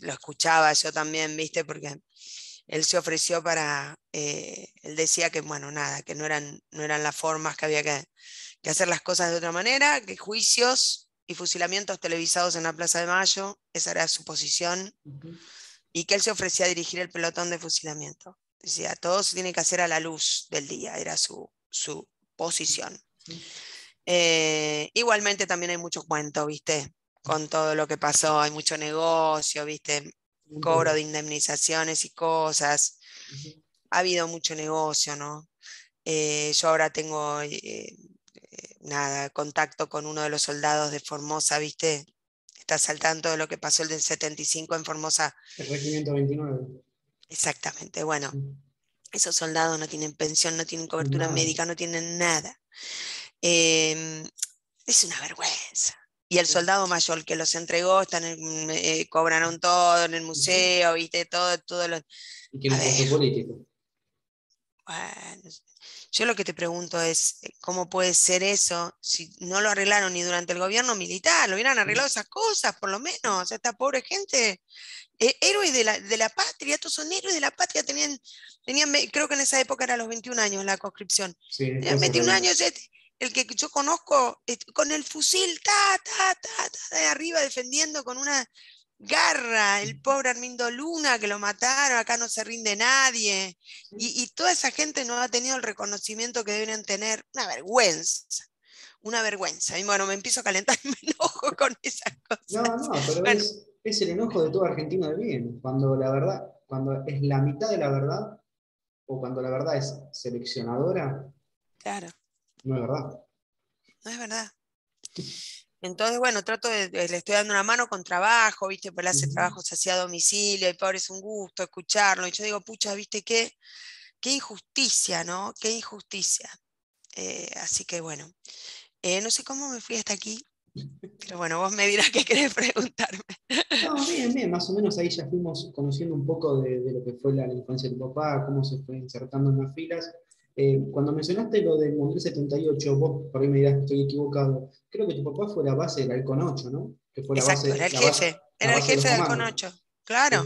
lo escuchaba yo también, viste, porque él se ofreció para, eh, él decía que, bueno, nada, que no eran, no eran las formas, que había que, hacer las cosas de otra manera, que juicios y fusilamientos televisados en la Plaza de Mayo, esa era su posición, y que él se ofrecía a dirigir el pelotón de fusilamiento. Decía, todo se tiene que hacer a la luz del día, era su, su posición. Eh, igualmente también hay mucho cuento, ¿viste? Con todo lo que pasó, hay mucho negocio, ¿viste? Cobro de indemnizaciones y cosas. Ha habido mucho negocio, ¿no? Eh, yo ahora tengo eh, nada, contacto con uno de los soldados de Formosa, ¿viste? Estás al tanto de lo que pasó el del 75 en Formosa. El regimiento 29. Exactamente, bueno. Esos soldados no tienen pensión, no tienen cobertura médica, no tienen nada. Em, es una vergüenza. Y el soldado mayor que los entregó, están eh, cobraron todo en el museo, viste, todo, todo lo... Y que político. Bueno, yo lo que te pregunto es, eh, ¿cómo puede ser eso si no lo arreglaron ni durante el gobierno militar? ¿Lo hubieran arreglado esas cosas, por lo menos? Esta pobre gente, eh, héroes de la, de la, patria, estos son héroes de la patria, tenían, tenían, creo que en esa época era los 21 años la conscripción. Sí, tenían 21 años, el que yo conozco, con el fusil, ta, ta, ta, ta, de arriba defendiendo con una garra, el pobre Armindo Luna que lo mataron, acá no se rinde nadie. Y, toda esa gente no ha tenido el reconocimiento que deberían tener. Una vergüenza, una vergüenza. Y bueno, me empiezo a calentar y me enojo con esas cosas. No, no, pero es, es, el enojo de todo argentino de bien. Cuando la verdad, cuando es la mitad de la verdad, o cuando la verdad es seleccionadora, claro. No es verdad. No es verdad. Entonces, bueno, trato de, le estoy dando una mano con trabajo, ¿viste? Pues él hace trabajos así a domicilio y pobre es un gusto escucharlo. Y yo digo, pucha, ¿viste qué? Qué injusticia, ¿no? Qué injusticia. Eh, así que bueno, eh, no sé cómo me fui hasta aquí, pero bueno, vos me dirás qué querés preguntarme. No, bien, bien, más o menos ahí ya fuimos conociendo un poco de, lo que fue la, la, infancia de tu papá, cómo se fue insertando en las filas. Eh, cuando mencionaste lo del Mundial 78, vos por ahí me dirás que estoy equivocado, creo que tu papá fue la base del Halcón 8, ¿no? Que fue la Exacto, base, era el jefe, era el jefe del Halcón 8, claro.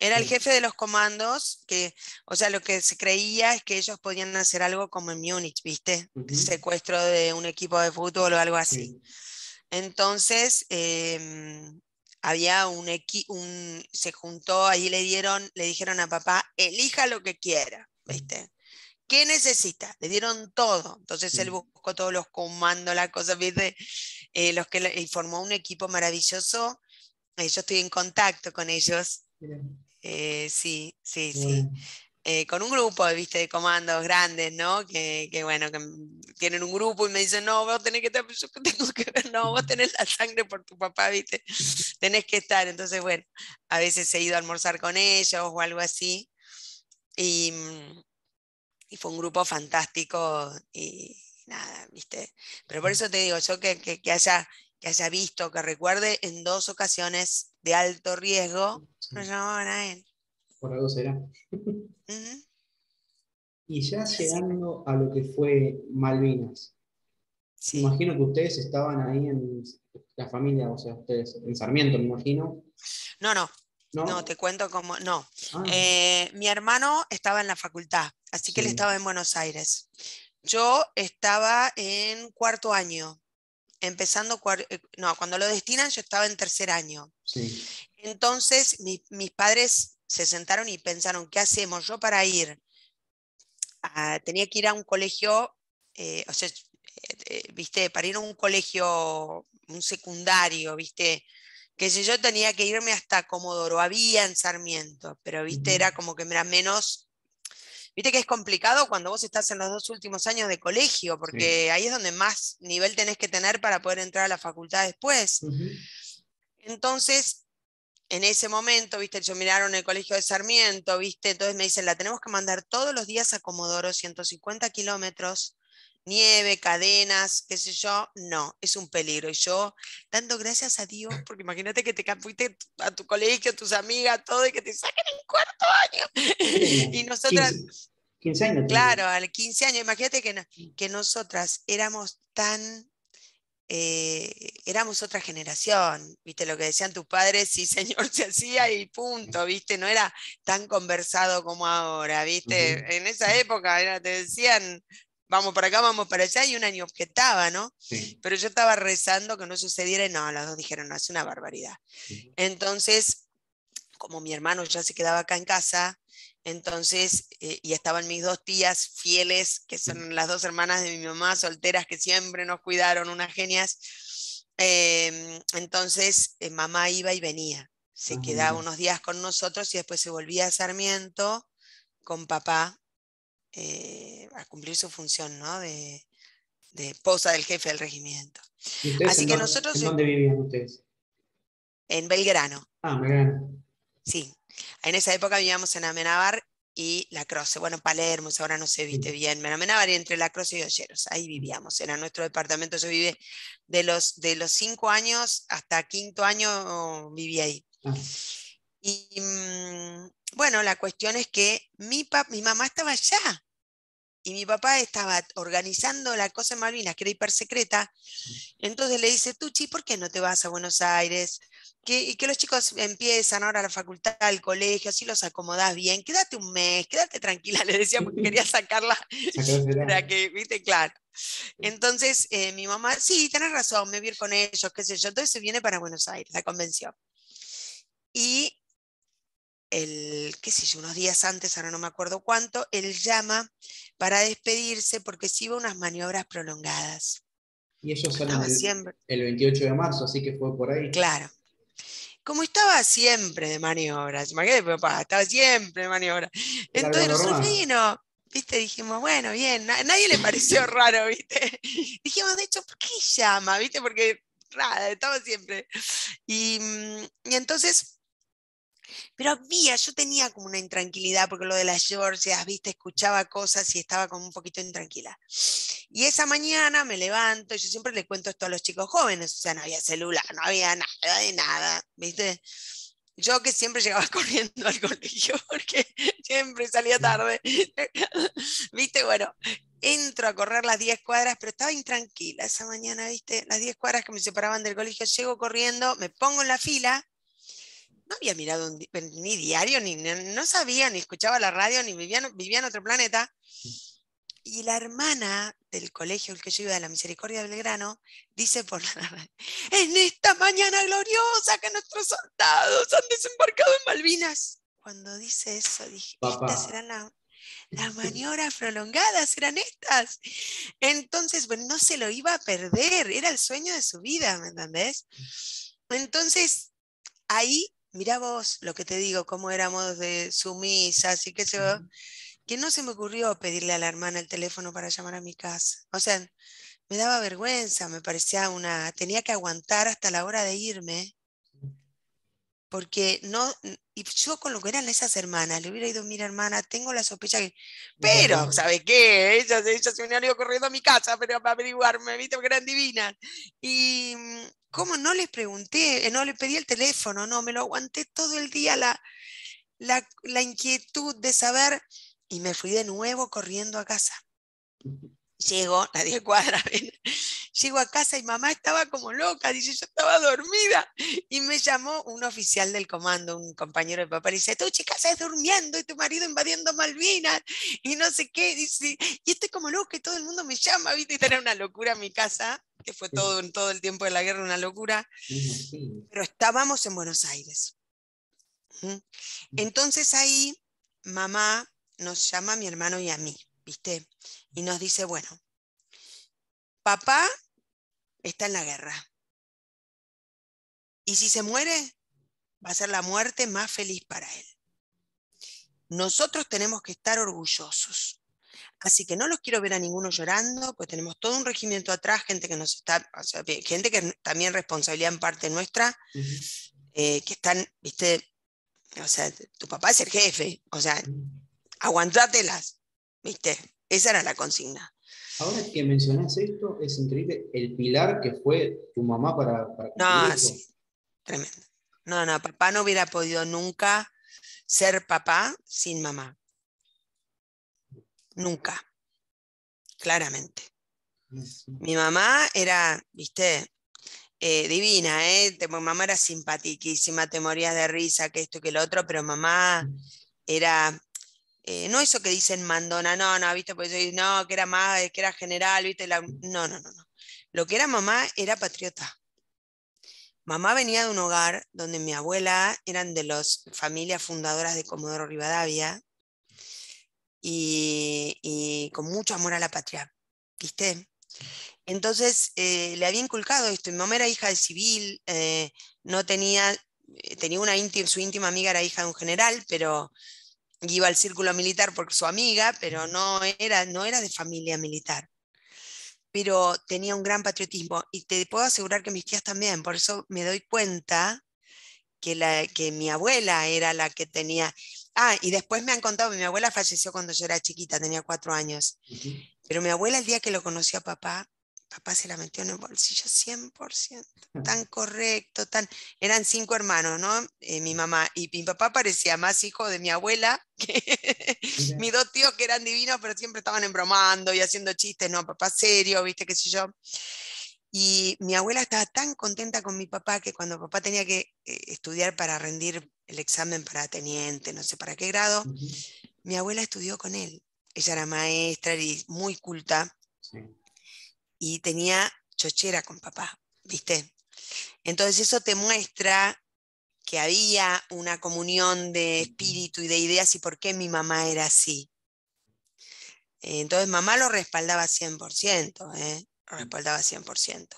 Era el jefe de los comandos, que, o sea, lo que se creía es que ellos podían hacer algo como en Múnich, ¿viste? Secuestro de un equipo de fútbol o algo así. Entonces, em, había un, un, se juntó, ahí le dieron, le dijeron a papá, elija lo que quiera, ¿viste? ¿Qué necesita? Le dieron todo. Entonces él buscó todos los comandos, la cosa, ¿viste? Eh, los que, y formó un equipo maravilloso. Eh, yo estoy en contacto con ellos. Eh, sí, sí, sí. con un grupo, viste, de comandos grandes, ¿no? Que, bueno, que tienen un grupo y me dicen, no, vos tenés que estar, yo tengo que ver, no, vos tenés la sangre por tu papá, viste, tenés que estar. Entonces, bueno, a veces he ido a almorzar con ellos o algo así. Y, mm, y fue un grupo fantástico y nada, ¿viste? Pero por mm. eso te digo, yo que, que, haya, que haya visto, que recuerde en dos ocasiones de alto riesgo, no llamaban a él. Por algo será. Y ya llegando a lo que fue Malvinas, imagino que ustedes estaban ahí en la familia, o sea, ustedes en Sarmiento, me imagino. No, no, no, te cuento cómo. No. Ah. Eh, mi hermano estaba en la facultad, así que él estaba en Buenos Aires. Yo estaba en cuarto año, empezando. Eh, no, cuando lo destinan, yo estaba en tercer año. Entonces, mis padres se sentaron y pensaron: ¿qué hacemos? Yo para ir. tenía que ir a un colegio, eh, o sea, viste, para ir a un colegio, un secundario, viste que si yo tenía que irme hasta Comodoro, había en Sarmiento, pero viste, era como que era menos, viste que es complicado cuando vos estás en los dos últimos años de colegio, porque ahí es donde más nivel tenés que tener para poder entrar a la facultad después. Entonces, en ese momento, viste, yo miraron el colegio de Sarmiento, viste, entonces me dicen, la tenemos que mandar todos los días a Comodoro, 150 kilómetros, nieve, cadenas, qué sé yo, no, es un peligro. Y yo, dando gracias a Dios, porque imagínate que te fuiste a tu colegio, a tus amigas, todo, y que te saquen en cuarto año. y nosotras... 15, años. Claro, al 15 años, imagínate que, que nosotras éramos tan eh, éramos otra generación, viste lo que decían tus padres, sí señor se hacía y punto, viste, no era tan conversado como ahora, viste, en esa época era, te decían, vamos para acá, vamos para allá, y una ni objetaba, ¿no? Pero yo estaba rezando que no sucediera y no, las dos dijeron, no, es una barbaridad. Entonces, como mi hermano ya se quedaba acá en casa, entonces, eh, y estaban mis dos tías fieles, que son las dos hermanas de mi mamá, solteras, que siempre nos cuidaron, unas genias. Em, entonces, eh, mamá iba y venía. Se ah, quedaba unos días con nosotros y después se volvía a Sarmiento con papá eh, a cumplir su función ¿no? de, esposa del jefe del regimiento. Así que nosotros... ¿En dónde vivían ustedes? En Belgrano. Ah, Belgrano. Sí. En esa época vivíamos en Amenabar y La Croce. Bueno, Palermo, ahora no se viste bien. Amenabar y entre La Croce y Olleros. Ahí vivíamos. Era nuestro departamento. Yo viví de los, de los cinco años hasta quinto año, viví ahí. Ah. Y mm, bueno, la cuestión es que mi, mi mamá estaba allá y mi papá estaba organizando la cosa en Malvinas, que era hiper secreta. Entonces le dice, Tuchi, ¿por qué no te vas a Buenos Aires? Que, que los chicos empiezan ahora a la facultad, al colegio, así los acomodás bien, quédate un mes, quédate tranquila, le decía, porque quería sacarla para que, viste, claro. Entonces eh, mi mamá, sí, tenés razón, me voy a ir con ellos, qué sé yo. Entonces se viene para Buenos Aires, la convención. Y el, qué sé yo, unos días antes, ahora no me acuerdo cuánto, él llama para despedirse porque se iba a unas maniobras prolongadas. Y ellos salen el, el 28 de marzo, así que fue por ahí. Claro. Como estaba siempre de maniobras, imagínate, papá, estaba siempre de maniobras. Entonces nosotros vino, viste, dijimos, bueno, bien, a nadie le pareció raro, viste. Dijimos, de hecho, ¿por qué llama? Viste, porque nada, estaba siempre. Y, mm, y entonces pero había, yo tenía como una intranquilidad porque lo de las Georgias, viste, escuchaba cosas y estaba como un poquito intranquila. Y esa mañana me levanto, y yo siempre le cuento esto a los chicos jóvenes, o sea, no había celular, no había nada de nada, viste. Yo que siempre llegaba corriendo al colegio porque siempre salía tarde. ¿Viste? Bueno, entro a correr las 10 cuadras, pero estaba intranquila esa mañana, ¿viste? Las 10 cuadras que me separaban del colegio, llego corriendo, me pongo en la fila no había mirado ni diario, ni no sabía, ni escuchaba la radio, ni vivía, vivía en otro planeta. Y la hermana del colegio, el que yo iba de la Misericordia de Belgrano, dice por la radio, en esta mañana gloriosa que nuestros soldados han desembarcado en Malvinas. Cuando dice eso, dije, estas serán las maniobras prolongadas, eran estas. Entonces, bueno, no se lo iba a perder, era el sueño de su vida, ¿me entendés? Entonces, ahí mirá vos lo que te digo, cómo éramos de sumisas y qué sé yo, que no se me ocurrió pedirle a la hermana el teléfono para llamar a mi casa. O sea, me daba vergüenza, me parecía una, tenía que aguantar hasta la hora de irme, porque no, y yo con lo que eran esas hermanas, le hubiera ido, mira hermana, tengo la sospecha que, pero, ¿sabe qué? Ellas, ellas se hubieran ido corriendo a mi casa pero para averiguarme, ¿viste? Porque eran divinas. Y, ¿cómo no les pregunté? Eh, no le pedí el teléfono, no, me lo aguanté todo el día la, la, la inquietud de saber y me fui de nuevo corriendo a casa. Llego, la 10 cuadras, llego a casa y mamá estaba como loca, dice, yo estaba dormida. Y me llamó un oficial del comando, un compañero de papá, y dice, tu chica estás durmiendo y tu marido invadiendo Malvinas y no sé qué, dice, y estoy como loca y todo el mundo me llama, ¿viste? Y era una locura mi casa, que fue todo en todo el tiempo de la guerra una locura, pero estábamos en Buenos Aires. Entonces ahí mamá nos llama a mi hermano y a mí, ¿viste? y nos dice, bueno, papá está en la guerra. Y si se muere, va a ser la muerte más feliz para él. Nosotros tenemos que estar orgullosos. Así que no los quiero ver a ninguno llorando, pues tenemos todo un regimiento atrás, gente que nos está, gente que también responsabilidad en parte nuestra, eh, que están, viste, o sea, tu papá es el jefe, o sea, aguantátelas, viste, esa era la consigna. Ahora que mencionas esto, es increíble el pilar que fue tu mamá para... para no, sí, tremendo. No, no, papá no hubiera podido nunca ser papá sin mamá. Nunca. Claramente. Mi mamá era, viste, eh, divina, ¿eh? Mi mamá era simpatiquísima, te morías de risa, que esto, que lo otro, pero mamá era eh, no eso que dicen mandona, no, no, viste, pues no, que era más, que era general, viste, no, no, no, no. Lo que era mamá era patriota. Mamá venía de un hogar donde mi abuela eran de las familias fundadoras de Comodoro Rivadavia y, con mucho amor a la patria, ¿viste? Entonces eh, le había inculcado esto. Mi mamá era hija de civil, eh, no tenía, tenía una íntima, su íntima amiga era hija de un general, pero iba al círculo militar por su amiga, pero no era, no era de familia militar. Pero tenía un gran patriotismo y te puedo asegurar que mis tías también, por eso me doy cuenta que, la, que mi abuela era la que tenía... Ah, y después me han contado mi abuela falleció cuando yo era chiquita, tenía cuatro años. Pero mi abuela el día que lo conoció a papá, papá se la metió en el bolsillo 100%, tan correcto, tan... Eran cinco hermanos, ¿no? Eh, mi mamá y mi papá parecía más hijo de mi abuela que mis dos tíos que eran divinos, pero siempre estaban embromando y haciendo chistes, ¿no? Papá serio, ¿viste? qué sé yo. Y mi abuela estaba tan contenta con mi papá que cuando papá tenía que eh, estudiar para rendir el examen para teniente, no sé para qué grado, mi abuela estudió con él. Ella era maestra y muy culta. Sí y tenía chochera con papá, ¿viste? Entonces eso te muestra que había una comunión de espíritu y de ideas y por qué mi mamá era así. Entonces mamá lo respaldaba 100%, ¿eh? lo respaldaba 100%.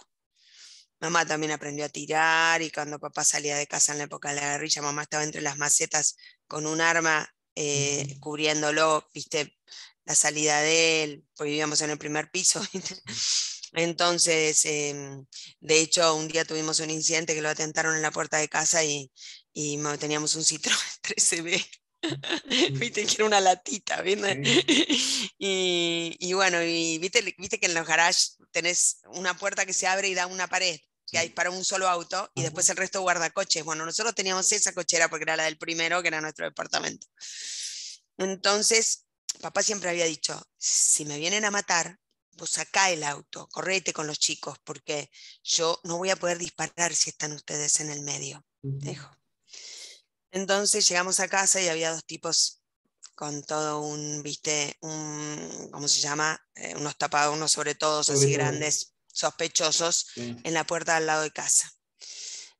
Mamá también aprendió a tirar y cuando papá salía de casa en la época de la guerrilla, mamá estaba entre las macetas con un arma eh, cubriéndolo, viste, la salida de él, porque vivíamos en el primer piso. Entonces, em, de hecho, un día tuvimos un incidente que lo atentaron en la puerta de casa y, y teníamos un Citroën 13B. viste que era una latita, Y, y, bueno, y viste, viste que en los garages tenés una puerta que se abre y da una pared que hay para un solo auto y después el resto guardacoches. Bueno, nosotros teníamos esa cochera porque era la del primero, que era nuestro departamento. Entonces, papá siempre había dicho, si me vienen a matar, vos sacá el auto, correte con los chicos, porque yo no voy a poder disparar si están ustedes en el medio. Dijo. Entonces llegamos a casa y había dos tipos con todo un, viste, un, ¿cómo se llama? Eh, unos tapados, unos sobre todos así grandes, sospechosos, en la puerta al lado de casa.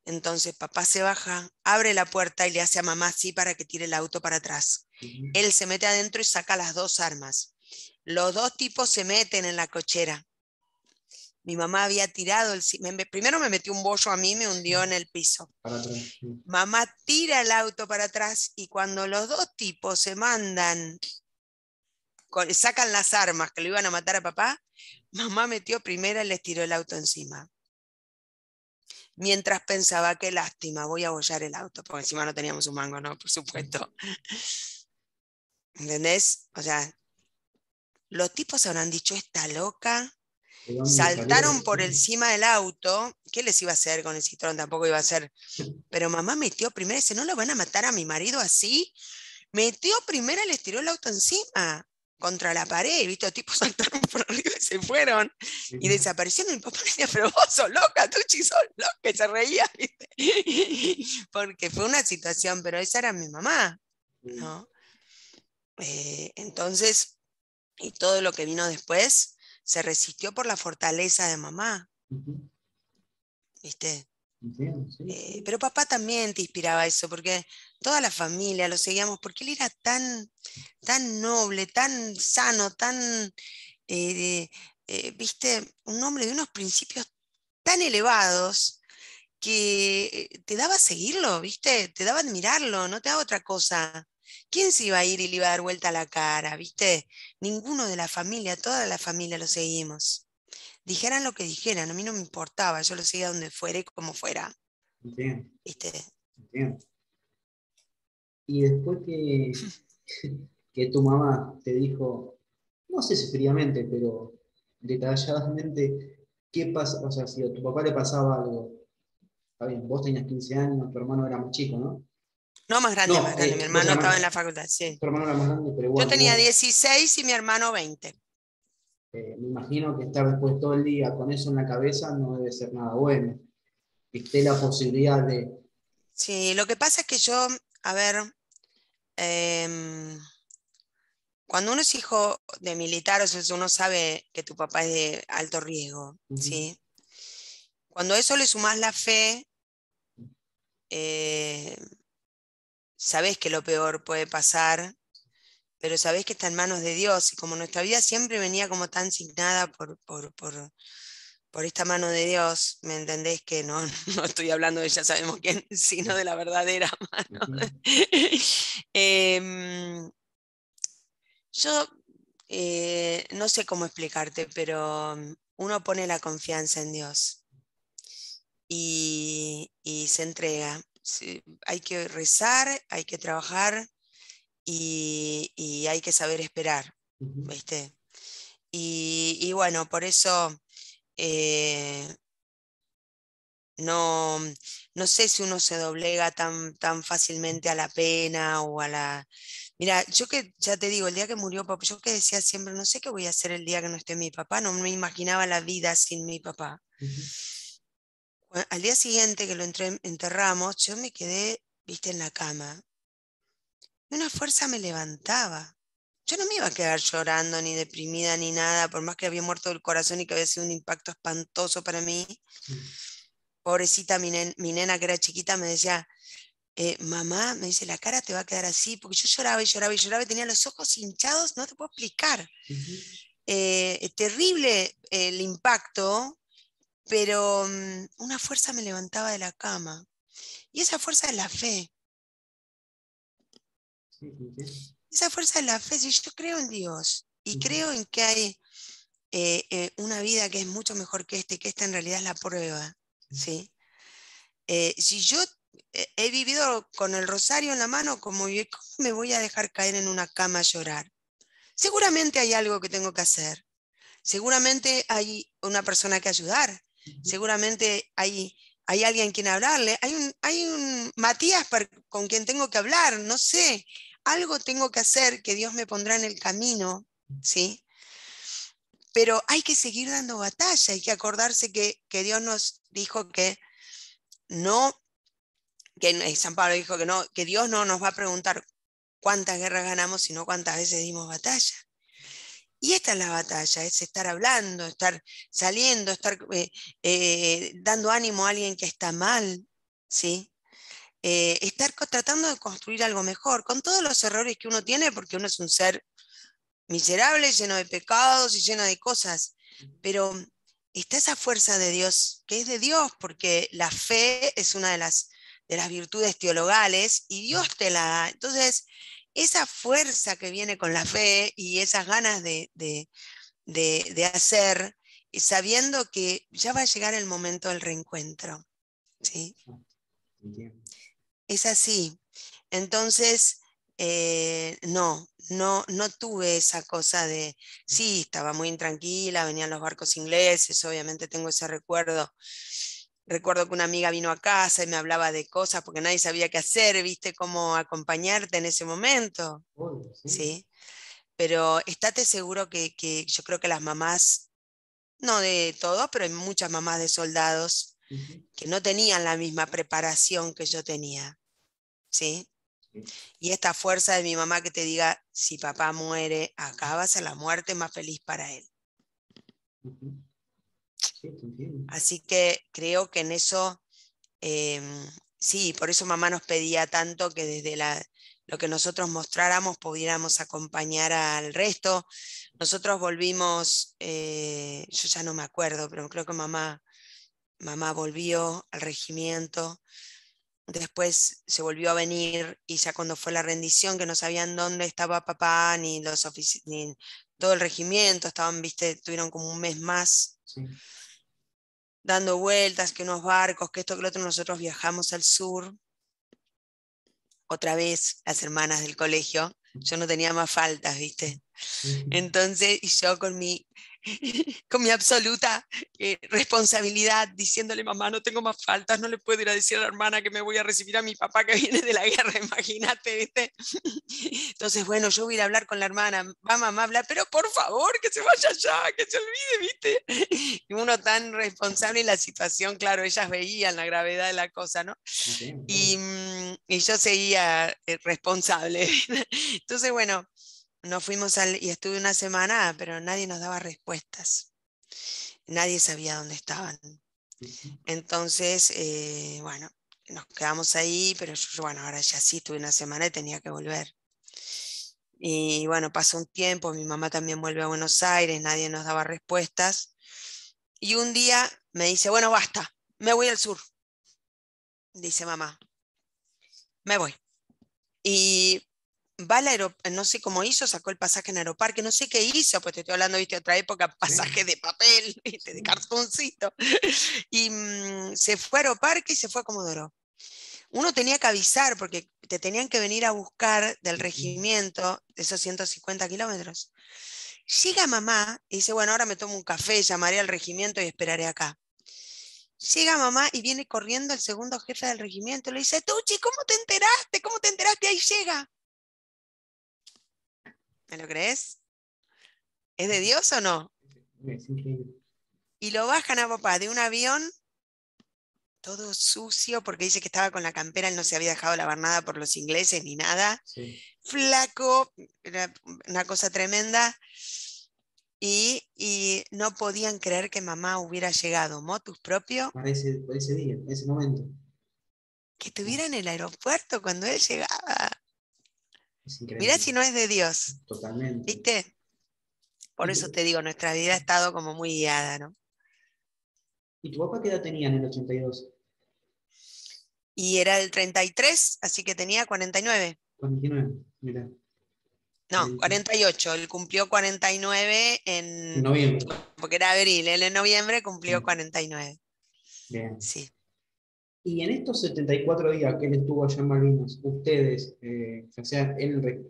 Entonces papá se baja, abre la puerta y le hace a mamá así para que tire el auto para atrás. Él se mete adentro y saca las dos armas. Los dos tipos se meten en la cochera. Mi mamá había tirado el... primero me metió un bollo a mí, me hundió en el piso. Mamá tira el auto para atrás y cuando los dos tipos se mandan, sacan las armas que lo iban a matar a papá, mamá metió primero y les tiró el auto encima mientras pensaba, qué lástima, voy a bollar el auto, porque encima no teníamos un mango, ¿no? Por supuesto. ¿Entendés? O sea, los tipos habrán dicho, esta loca, saltaron por encima del auto, ¿qué les iba a hacer con el citrón? Tampoco iba a hacer. Pero mamá metió primero, dice, ¿no lo van a matar a mi marido así? Metió primero y les tiró el auto encima contra la pared, ¿viste? Los tipos saltaron por arriba y se fueron y desaparecieron. Mi papá decía, pero vos sos loca, tú sos loca, y se reía, ¿viste? Porque fue una situación, pero esa era mi mamá, ¿no? Eh, entonces, y todo lo que vino después se resistió por la fortaleza de mamá, ¿viste? Eh, pero papá también te inspiraba eso, porque toda la familia lo seguíamos, porque él era tan, tan noble, tan sano, tan, eh, eh, viste, un hombre de unos principios tan elevados que te daba seguirlo, viste, te daba admirarlo, no te daba otra cosa. ¿Quién se iba a ir y le iba a dar vuelta la cara, viste? Ninguno de la familia, toda la familia lo seguimos dijeran lo que dijeran, a mí no me importaba, yo lo seguía donde fuera y como fuera. Entiendo. ¿Viste? Entiendo. Y después que, que tu mamá te dijo, no sé si fríamente, pero detalladamente, ¿qué pasa? O sea, si a tu papá le pasaba algo, está bien, vos tenías 15 años, tu hermano era muy chico, ¿no? No, más grande, más grande. Eh, mi hermano estaba en la facultad, sí. Tu hermano era más grande, pero bueno. Yo tenía 16 y mi hermano 20. Eh, me imagino que estar después todo el día con eso en la cabeza no debe ser nada bueno. Viste la posibilidad de... Sí, lo que pasa es que yo, a ver, em, cuando uno es hijo de militar, o sea, uno sabe que tu papá es de alto riesgo, ¿sí? Cuando a eso le sumas la fe, eh, sabes que lo peor puede pasar pero sabés que está en manos de Dios y como nuestra vida siempre venía como tan signada por, por, por, por esta mano de Dios, ¿me entendés? Que no, no estoy hablando de ya sabemos quién, sino de la verdadera mano. Em, yo eh, no sé cómo explicarte, pero uno pone la confianza en Dios y, y se entrega. Hay que rezar, hay que trabajar, y, hay que saber esperar, ¿viste? Y, bueno, por eso eh, no, no sé si uno se doblega tan, tan fácilmente a la pena o a la... Mira, yo que ya te digo, el día que murió papá, yo que decía siempre, no sé qué voy a hacer el día que no esté mi papá, no me imaginaba la vida sin mi papá. Al día siguiente que lo enterramos, yo me quedé, viste, en la cama una fuerza me levantaba. Yo no me iba a quedar llorando, ni deprimida, ni nada, por más que había muerto el corazón y que había sido un impacto espantoso para mí. Pobrecita, mi, nena que era chiquita me decía, eh, mamá, me dice, la cara te va a quedar así, porque yo lloraba y lloraba y lloraba y tenía los ojos hinchados, no te puedo explicar. Eh, terrible el impacto, pero mm, una fuerza me levantaba de la cama. Y esa fuerza es la fe. Esa fuerza es la fe. Si yo creo en Dios y creo en que hay eh, una vida que es mucho mejor que esta y que esta en realidad es la prueba. ¿sí? si yo he vivido con el rosario en la mano, como ¿cómo me voy a dejar caer en una cama a llorar? Seguramente hay algo que tengo que hacer. Seguramente hay una persona que ayudar. Seguramente hay, hay alguien quien hablarle. Hay un, hay un Matías con quien tengo que hablar. No sé. Algo tengo que hacer que Dios me pondrá en el camino. ¿Sí? Pero hay que seguir dando batalla. Hay que acordarse que, que Dios nos dijo que no que eh, San Pablo dijo que, no, que Dios no nos va a preguntar cuántas guerras ganamos, sino cuántas veces dimos batalla. Y esta es la batalla, es estar hablando, estar saliendo, estar eh, eh, dando ánimo a alguien que está mal, ¿sí? estar tratando de construir algo mejor, con todos los errores que uno tiene, porque uno es un ser miserable, lleno de pecados y lleno de cosas, pero está esa fuerza de Dios, que es de Dios, porque la fe es una de las de las virtudes teologales y Dios te la da. Entonces, esa fuerza que viene con la fe y esas ganas de, de, hacer, sabiendo que ya va a llegar el momento del reencuentro. ¿sí? Es así. Entonces, eh, no, no, no tuve esa cosa de, sí, estaba muy intranquila, venían los barcos ingleses, obviamente tengo ese recuerdo Recuerdo que una amiga vino a casa y me hablaba de cosas porque nadie sabía qué hacer, viste cómo acompañarte en ese momento. sí. Pero estate seguro que, yo creo que las mamás, no de todos, pero hay muchas mamás de soldados que no tenían la misma preparación que yo tenía. ¿Sí? Y esta fuerza de mi mamá que te diga, si papá muere, acá va a ser la muerte más feliz para él. Así que creo que en eso, em, sí, por eso mamá nos pedía tanto que desde la, lo que nosotros mostráramos pudiéramos acompañar al resto. Nosotros volvimos, eh, yo ya no me acuerdo, pero creo que mamá, mamá volvió al regimiento. Después se volvió a venir y ya cuando fue la rendición, que no sabían dónde estaba papá, ni los ni todo el regimiento, estaban, viste, tuvieron como un mes más dando vueltas, que unos barcos, que esto, que lo otro, nosotros viajamos al sur. Otra vez, las hermanas del colegio, yo no tenía más faltas, ¿viste? Entonces, y yo con mi con mi absoluta eh, responsabilidad, diciéndole, mamá, no tengo más faltas, no le puedo ir a decir a la hermana que me voy a recibir a mi papá que viene de la guerra, imagínate, ¿viste? Entonces, bueno, yo voy a ir a hablar con la hermana, va mamá a hablar, pero por favor, que se vaya ya, que se olvide, ¿viste? Y uno tan responsable en la situación, claro, ellas veían la gravedad de la cosa, ¿no? Y, mm, y yo seguía eh, responsable. Entonces, bueno, nos fuimos al, y estuve una semana, pero nadie nos daba respuestas. Nadie sabía dónde estaban. Entonces, eh, bueno, nos quedamos ahí, pero yo, bueno, ahora ya sí, estuve una semana y tenía que volver. Y bueno, pasó un tiempo, mi mamá también vuelve a Buenos Aires, nadie nos daba respuestas. Y un día me dice, bueno, basta, me voy al sur. Dice mamá, me voy. Y va al aeropuerto, no sé cómo hizo, sacó el pasaje en aeroparque, no sé qué hizo, pues te estoy hablando, viste, otra época, pasaje de papel, de cartoncito. Y mm, se fue a aeroparque y se fue a Comodoro. Uno tenía que avisar porque te tenían que venir a buscar del regimiento esos 150 kilómetros. Llega mamá y dice, bueno, ahora me tomo un café, llamaré al regimiento y esperaré acá. Llega mamá y viene corriendo el segundo jefe del regimiento. Le dice, Tuchi, ¿cómo te enteraste? ¿Cómo te enteraste? Ahí llega. ¿Me lo crees? ¿Es de Dios o no? Y lo bajan a papá de un avión, todo sucio, porque dice que estaba con la campera, él no se había dejado lavar nada por los ingleses ni nada. Flaco, era una cosa tremenda. Y, no podían creer que mamá hubiera llegado. ¿Motus propio? Para ese, ese día, ese momento. que estuviera en el aeropuerto cuando él llegaba. Es. Mirá si no es de Dios, Totalmente. ¿viste? Por eso te digo, nuestra vida ha estado como muy guiada, ¿no? ¿Y tu papá qué edad tenía en el 82? Y era el 33, así que tenía 49. 49, mira. No, Sí. 48. Él cumplió 49 En en. noviembre. Porque era abril. Él en noviembre cumplió Mm. 49. Bien. Sí. Y en estos 74 días que él estuvo allá en Malvinas, ustedes, eh, ya sea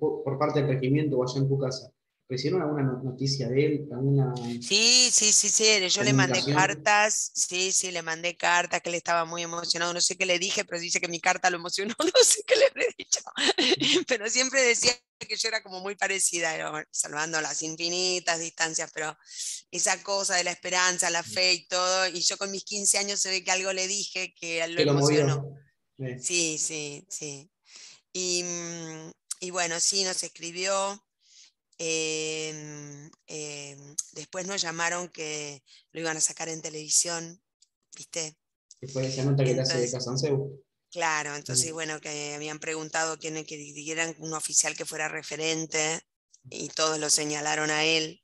por por parte del regimiento o allá en tu casa, ¿recibieron alguna no- noticia de él? ¿Alguna... Sí, sí, sí, sí. Yo le mandé cartas. Sí, sí, le mandé cartas que él estaba muy emocionado. No sé qué le dije, pero dice que mi carta lo emocionó. No sé qué le habré dicho. Pero siempre decía que yo era como muy parecida, salvando las infinitas distancias, pero esa cosa de la esperanza, la fe y todo. Y yo con mis 15 años se ve que algo le dije que lo que emocionó. Sí, sí, sí. Y, mm, y bueno, sí, nos escribió. Em, em, después nos llamaron que lo iban a sacar en televisión, ¿viste? Después de esa nota que. Claro, entonces, bueno, que habían preguntado quién que dieran un oficial que fuera referente y todos lo señalaron a él.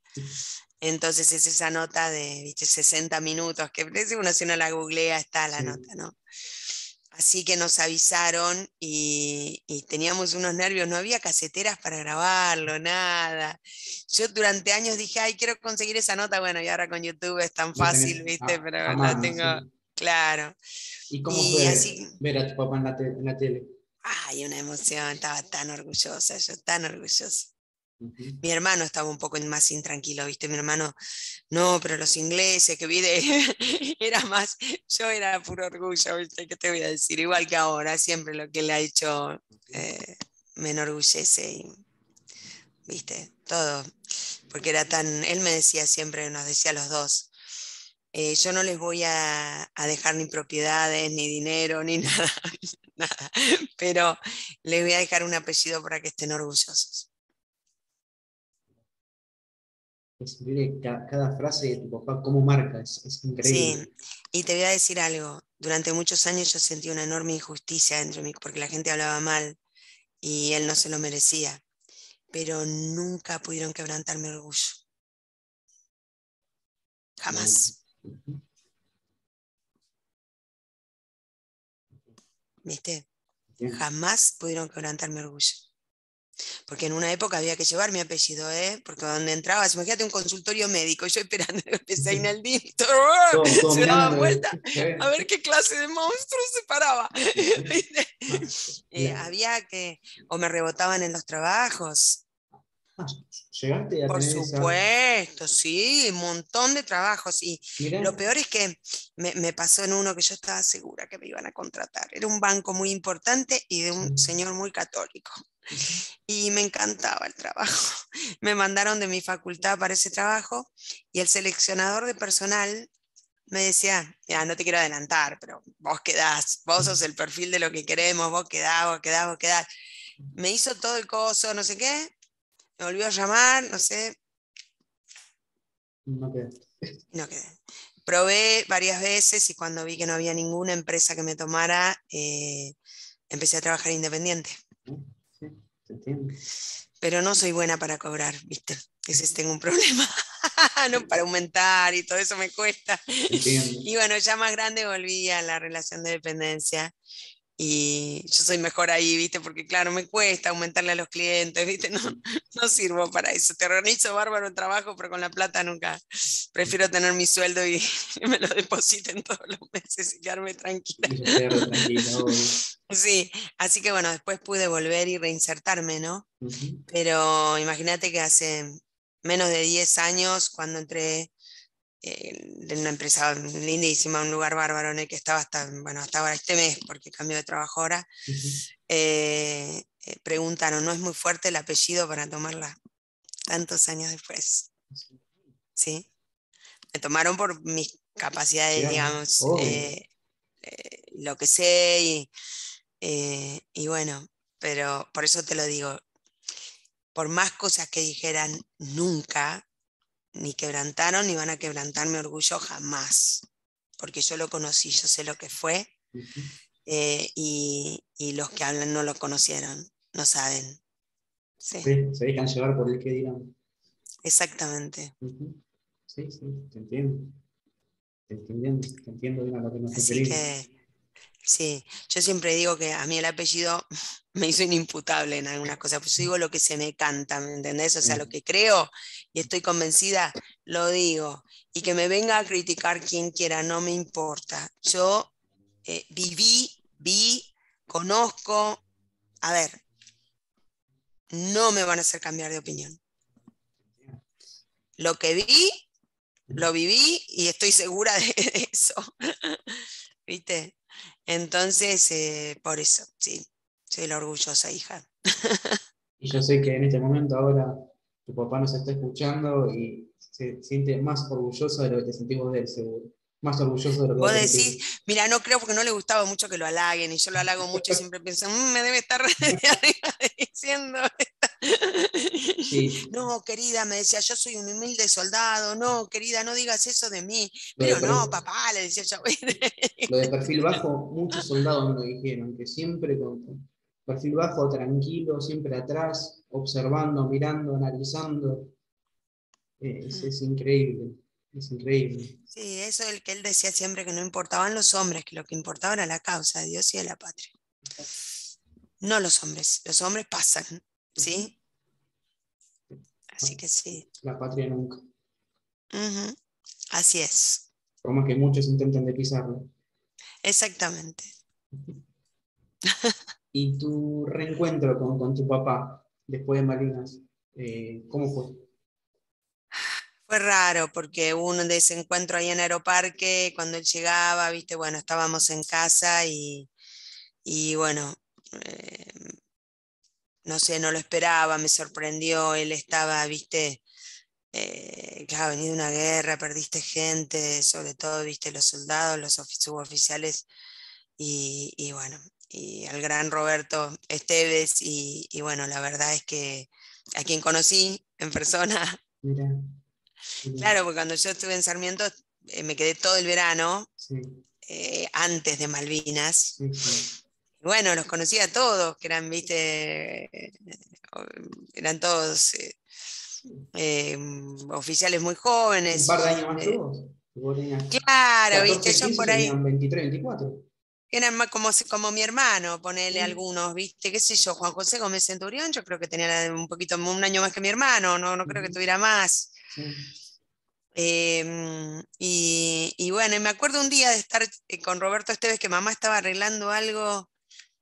Entonces es esa nota de, viste, 60 minutos, que uno si uno la googlea está la Sí. nota, ¿no? Así que nos avisaron y, y teníamos unos nervios, no había caseteras para grabarlo, nada. Yo durante años dije, ay, quiero conseguir esa nota, bueno, y ahora con YouTube es tan fácil, viste, a- pero a tengo, sí. claro. ¿Y cómo Y fue así- ver a tu papá en la, en la tele? Ay, una emoción, estaba tan orgullosa, yo tan orgullosa. Mi hermano estaba un poco más intranquilo, ¿viste? Mi hermano, no, pero los ingleses, que vi de... era más, yo era puro orgullo, ¿viste? ¿Qué te voy a decir? Igual que ahora, siempre lo que él ha hecho eh, me enorgullece, y, ¿viste? Todo, porque era tan, él me decía siempre, nos decía a los dos, eh, yo no les voy a, a dejar ni propiedades, ni dinero, ni nada, nada, pero les voy a dejar un apellido para que estén orgullosos. Es increíble cada, frase de tu papá, cómo marca, es, es increíble. Sí, y te voy a decir algo. Durante muchos años yo sentí una enorme injusticia dentro de mí porque la gente hablaba mal y él no se lo merecía. Pero nunca pudieron quebrantar mi orgullo. Jamás. ¿Viste? Jamás pudieron quebrantar mi orgullo. Porque en una época había que llevar mi apellido, ¿eh? Porque donde entrabas, imagínate un consultorio médico, yo esperando que empecé todo, Todo- todo se daba vuelta a ver qué clase de monstruo se paraba. ¿viste? Eh, había que, o me rebotaban en los trabajos, Ah, llegaste a por tener esa- supuesto, sí, un montón de trabajos. Y Mirá, lo peor es que me, me pasó en uno que yo estaba segura que me iban a contratar. Era un banco muy importante y de un señor muy católico. Y me encantaba el trabajo. Me mandaron de mi facultad para ese trabajo y el seleccionador de personal me decía, ya no te quiero adelantar, pero vos quedás, vos sos el perfil de lo que queremos, vos quedás, vos quedás, vos quedás. Me hizo todo el coso, no sé qué, me volvió a llamar, no sé, no y no quedé. Probé varias veces y cuando vi que no había ninguna empresa que me tomara, eh, empecé a trabajar independiente. Sí, te entiendo. Pero no soy buena para cobrar, ¿viste? Ese es- tengo un problema. no para aumentar y todo eso me cuesta. Entiendo. Y bueno, ya más grande volví a la relación de dependencia y yo soy mejor ahí, ¿viste? Porque claro, me cuesta aumentarle a los clientes, ¿viste? No, no sirvo para eso. Te organizo bárbaro el trabajo, pero con la plata nunca. Prefiero tener mi sueldo y me lo depositen todos los meses y quedarme tranquila. Sí, así que bueno, después pude volver y reinsertarme, ¿no? Pero imagínate que hace menos de 10 años, cuando entré en una empresa lindísima, un lugar bárbaro en el que estaba hasta, bueno, hasta ahora este mes, porque cambió de trabajo ahora, eh, eh, preguntaron, ¿no es muy fuerte el apellido para tomarla tantos años después? ¿Sí? Me tomaron por mis capacidades, Claro, digamos, eh, lo que sé y, y bueno, pero por eso te lo digo, por más cosas que dijeran, nunca, ni quebrantaron, ni van a quebrantar mi orgullo jamás, porque yo lo conocí, yo sé lo que fue, eh, y, y los que hablan no lo conocieron, no saben. Sí, Sí, se dejan llevar por el que dirán. exactamente. Sí, sí, te entiendo. Te entiendo, te entiendo bien a lo que nos Así que, sí, yo siempre digo que a mí el apellido me hizo inimputable en algunas cosas, pues yo digo lo que se me canta, ¿me entendés? O sea, lo Mm. que creo y estoy convencida, lo digo. Y que me venga a criticar quien quiera, no me importa. Yo eh, viví, vi, conozco, a ver, no me van a hacer cambiar de opinión. Lo que vi, lo viví y estoy segura de eso. ¿Viste? Entonces, eh, por eso, sí, soy la orgullosa hija. Y yo sé que en este momento ahora tu papá nos está escuchando y se siente más orgulloso de lo que te sentís vos de él, seguro. Más orgulloso de lo que Vos decís, mira, no creo porque no le gustaba mucho que lo halaguen y yo lo halago mucho y siempre pienso, "Mm, me debe estar diciendo esta". Sí. No, querida, me decía, yo soy un humilde soldado, no, querida, no digas eso de mí. Lo de Pero no, papá, le decía yo. Lo de perfil bajo, muchos soldados me lo dijeron, que siempre con perfil bajo, tranquilo, siempre atrás, observando, mirando, analizando. Es, es increíble, es increíble. Sí, eso es el que él decía siempre que no importaban los hombres, que lo que importaba era la causa de Dios y de la patria. No los hombres, los hombres pasan, ¿sí? Así que sí, La patria nunca. ujú, así es, Por más que muchos intenten de pisarlo. exactamente. Y tu reencuentro con, con tu papá después de Malvinas, eh, ¿cómo fue? Fue raro porque hubo un desencuentro ahí en Aeroparque, cuando él llegaba, viste, bueno, estábamos en casa y, y bueno, eh, no sé, no lo esperaba, me sorprendió, él estaba, viste, eh, que ha venido una guerra, perdiste gente, sobre todo, viste, los soldados, los ofi- suboficiales, y, y bueno, y al gran Roberto Esteves, y, y bueno, la verdad es que a quien conocí en persona, Mira. mira, claro, porque cuando yo estuve en Sarmiento, eh, me quedé todo el verano Sí, eh, antes de Malvinas. sí, sí. Bueno, los conocía a todos, que eran, viste, eh, eran todos eh, eh, oficiales muy jóvenes. Un par de años más eh, que vos. Vos tenías Claro, 14, viste, yo 15, por ahí tenían 23, 24. eran más como, como mi hermano, ponerle Sí. algunos, viste, qué sé yo, Juan José Gómez Centurión, yo creo que tenía un poquito, un año más que mi hermano, no, no creo que tuviera más. Sí. Em, y, y bueno, me acuerdo un día de estar eh, con Roberto Esteves que mamá estaba arreglando algo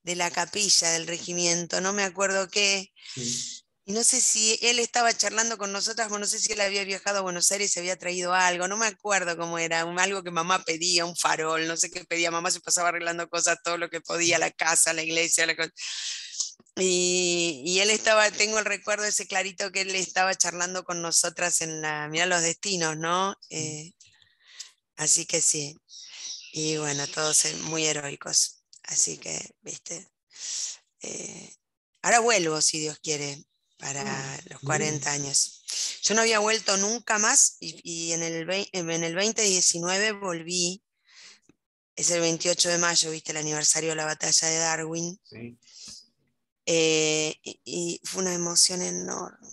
de la capilla del regimiento, no me acuerdo qué. sí. Y no sé si él estaba charlando con nosotras, o no sé si él había viajado a Buenos Aires y se había traído algo, no me acuerdo cómo era, un- algo que mamá pedía, un farol, no sé qué pedía, mamá se pasaba arreglando cosas, todo lo que podía, la casa, la iglesia, la cosa. Y, y él estaba, tengo el recuerdo ese clarito que él estaba charlando con nosotras en la, mira los destinos, ¿no? Eh, así que sí. Y bueno, todos muy heroicos. Así que, viste. Eh, ahora vuelvo, si Dios quiere, para Ah, los bien. 40 años. Yo no había vuelto nunca más y, y en, el, en el 2019 volví. Es el 28 de mayo, viste, el aniversario de la batalla de Darwin. sí. Eh, y, y fue una emoción enorme,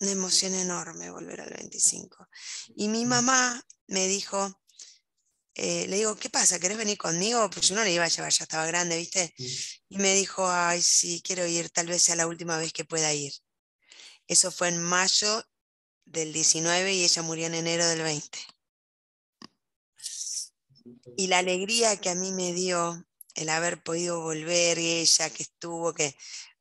una emoción enorme volver al 25. Y mi mamá me dijo, eh, le digo, ¿qué pasa? ¿Querés venir conmigo? Pues yo no le iba a llevar, ya estaba grande, ¿viste? Y me dijo, ay, sí, quiero ir, tal vez sea la última vez que pueda ir. Eso fue en mayo del 19 y ella murió en enero del 20. Y la alegría que a mí me dio el haber podido volver, y ella que estuvo, que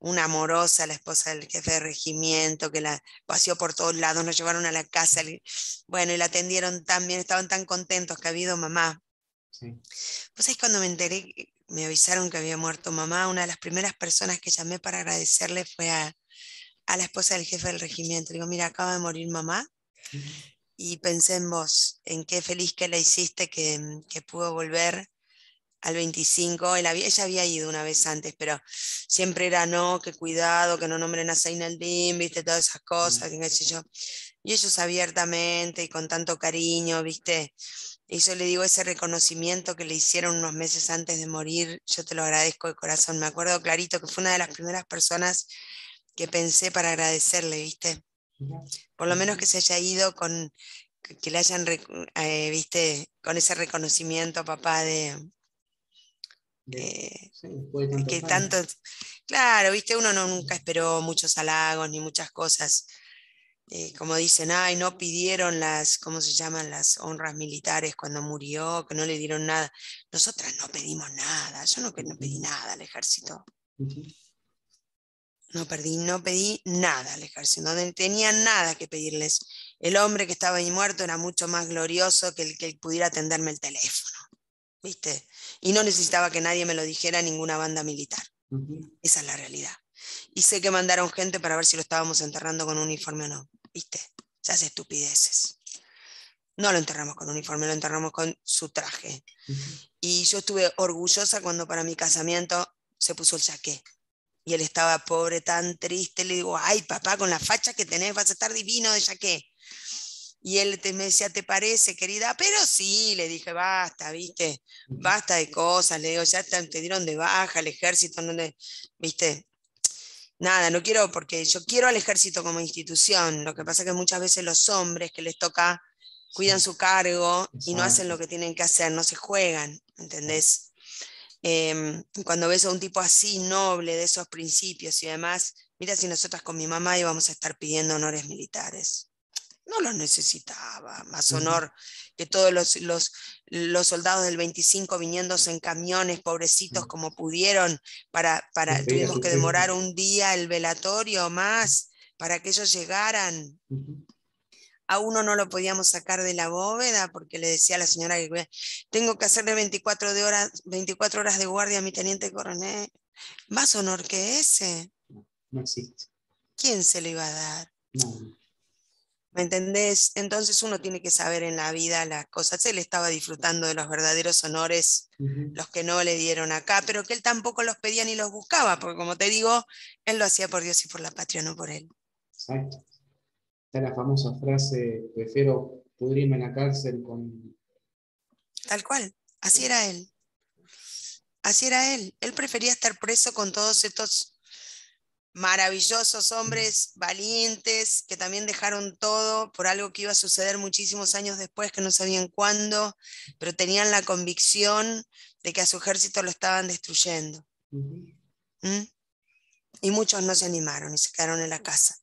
una amorosa, la esposa del jefe de regimiento, que la paseó por todos lados, nos llevaron a la casa, bueno, y la atendieron tan bien, estaban tan contentos que ha habido mamá. Sí. Pues es cuando me enteré, me avisaron que había muerto mamá, una de las primeras personas que llamé para agradecerle fue a, a la esposa del jefe del regimiento. Le digo, mira, acaba de morir mamá y pensé en vos, en qué feliz que la hiciste, que, que pudo volver al 25. Él había- ella había ido una vez antes, pero siempre era no, que cuidado, que no nombren a Zain al-Din, viste, todas esas cosas, que qué sé yo. Y ellos abiertamente y con tanto cariño, viste, Y yo le digo ese reconocimiento que le hicieron unos meses antes de morir, yo te lo agradezco de corazón. Me acuerdo clarito que fue una de las primeras personas que pensé para agradecerle, ¿viste? Por lo menos que se haya ido con, que le hayan, eh, ¿viste? Con ese reconocimiento, papá, de... Sí, eh, que tanto, claro, viste, uno no, nunca esperó muchos halagos ni muchas cosas. eh, como dicen, ay, no pidieron las, ¿cómo se llaman? Las honras militares cuando murió, que no le dieron nada. Nosotras no pedimos nada, yo no, pedí nada al ejército. No perdí, no pedí nada al ejército, no te- tenía nada que pedirles. El hombre que estaba ahí muerto era mucho más glorioso que el que pudiera atenderme el teléfono, ¿viste? Y no necesitaba que nadie me lo dijera ninguna banda militar. Esa es la realidad. Y sé que mandaron gente para ver si lo estábamos enterrando con uniforme o no, ¿viste? Se hace estupideces. No lo enterramos con uniforme, lo enterramos con su traje. Y yo estuve orgullosa cuando para mi casamiento se puso el chaqué. Y él estaba pobre, tan triste. Le digo, ay, papá, con la facha que tenés vas a estar divino de chaqué. Y él te- me decía, ¿te parece, querida? Pero sí, le dije, basta, ¿viste? Basta de cosas. Le digo, ya te, te dieron de baja el ejército, no le- ¿viste? Nada, no quiero, porque yo quiero al ejército como institución. Lo que pasa es que muchas veces los hombres que les toca cuidan su cargo y no hacen lo que tienen que hacer, no se juegan, ¿entendés? Em, cuando ves a un tipo así noble de esos principios y demás, mira si nosotras con mi mamá íbamos a estar pidiendo honores militares. No los necesitaba, más honor que todos los, los, los soldados del 25 viniéndose en camiones, pobrecitos como pudieron, para, para tuvimos que demorar un día el velatorio más para que ellos llegaran a uno no lo podíamos sacar de la bóveda porque le decía a la señora que tengo que hacerle 24, de horas, 24 horas de guardia a mi teniente coronel. Más honor que ese, No existe. ¿quién se lo iba a dar? No. ¿Me entendés? Entonces uno tiene que saber en la vida las cosas. Él estaba disfrutando de los verdaderos honores, los que no le dieron acá, pero que él tampoco los pedía ni los buscaba, porque como te digo, él lo hacía por Dios y por la patria, no por él. Exacto. Está la famosa frase, prefiero pudrirme en la cárcel con... Tal cual, así era él. Así era él. Él prefería estar preso con todos estos maravillosos hombres valientes que también dejaron todo por algo que iba a suceder muchísimos años después, que no sabían cuándo, pero tenían la convicción de que a su ejército lo estaban destruyendo. Ujú. ¿m? Y muchos no se animaron y se quedaron en la casa.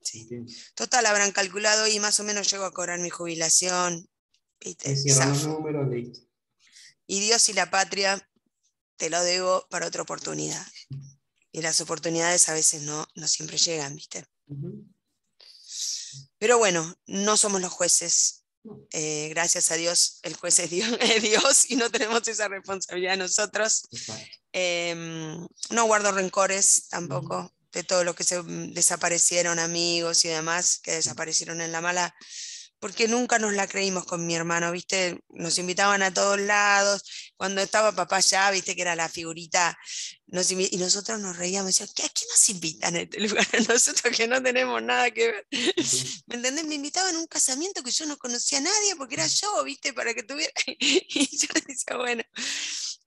Sí. Total, habrán calculado y más o menos llego a cobrar mi jubilación. Y Dios y la patria te lo debo para otra oportunidad. Y las oportunidades a veces no, no siempre llegan, ¿viste? Pero bueno, no somos los jueces. Eh, gracias a Dios, el juez es Dios, es Dios y no tenemos esa responsabilidad nosotros. Em, no guardo rencores tampoco de todo lo que se mm, desaparecieron, amigos y demás que desaparecieron en la mala, porque nunca nos la creímos con mi hermano, ¿viste? Nos invitaban a todos lados. Cuando estaba papá ya, ¿viste? Que era la figurita. Nos y nosotros nos reíamos, decíamos, ¿qué, ¿a qué nos invitan a este lugar? Nosotros que no tenemos nada que ver. Sí. ¿Me entendés? Me invitaban a un casamiento que yo no conocía a nadie porque era yo, ¿viste? Para que tuviera. Y yo decía, bueno.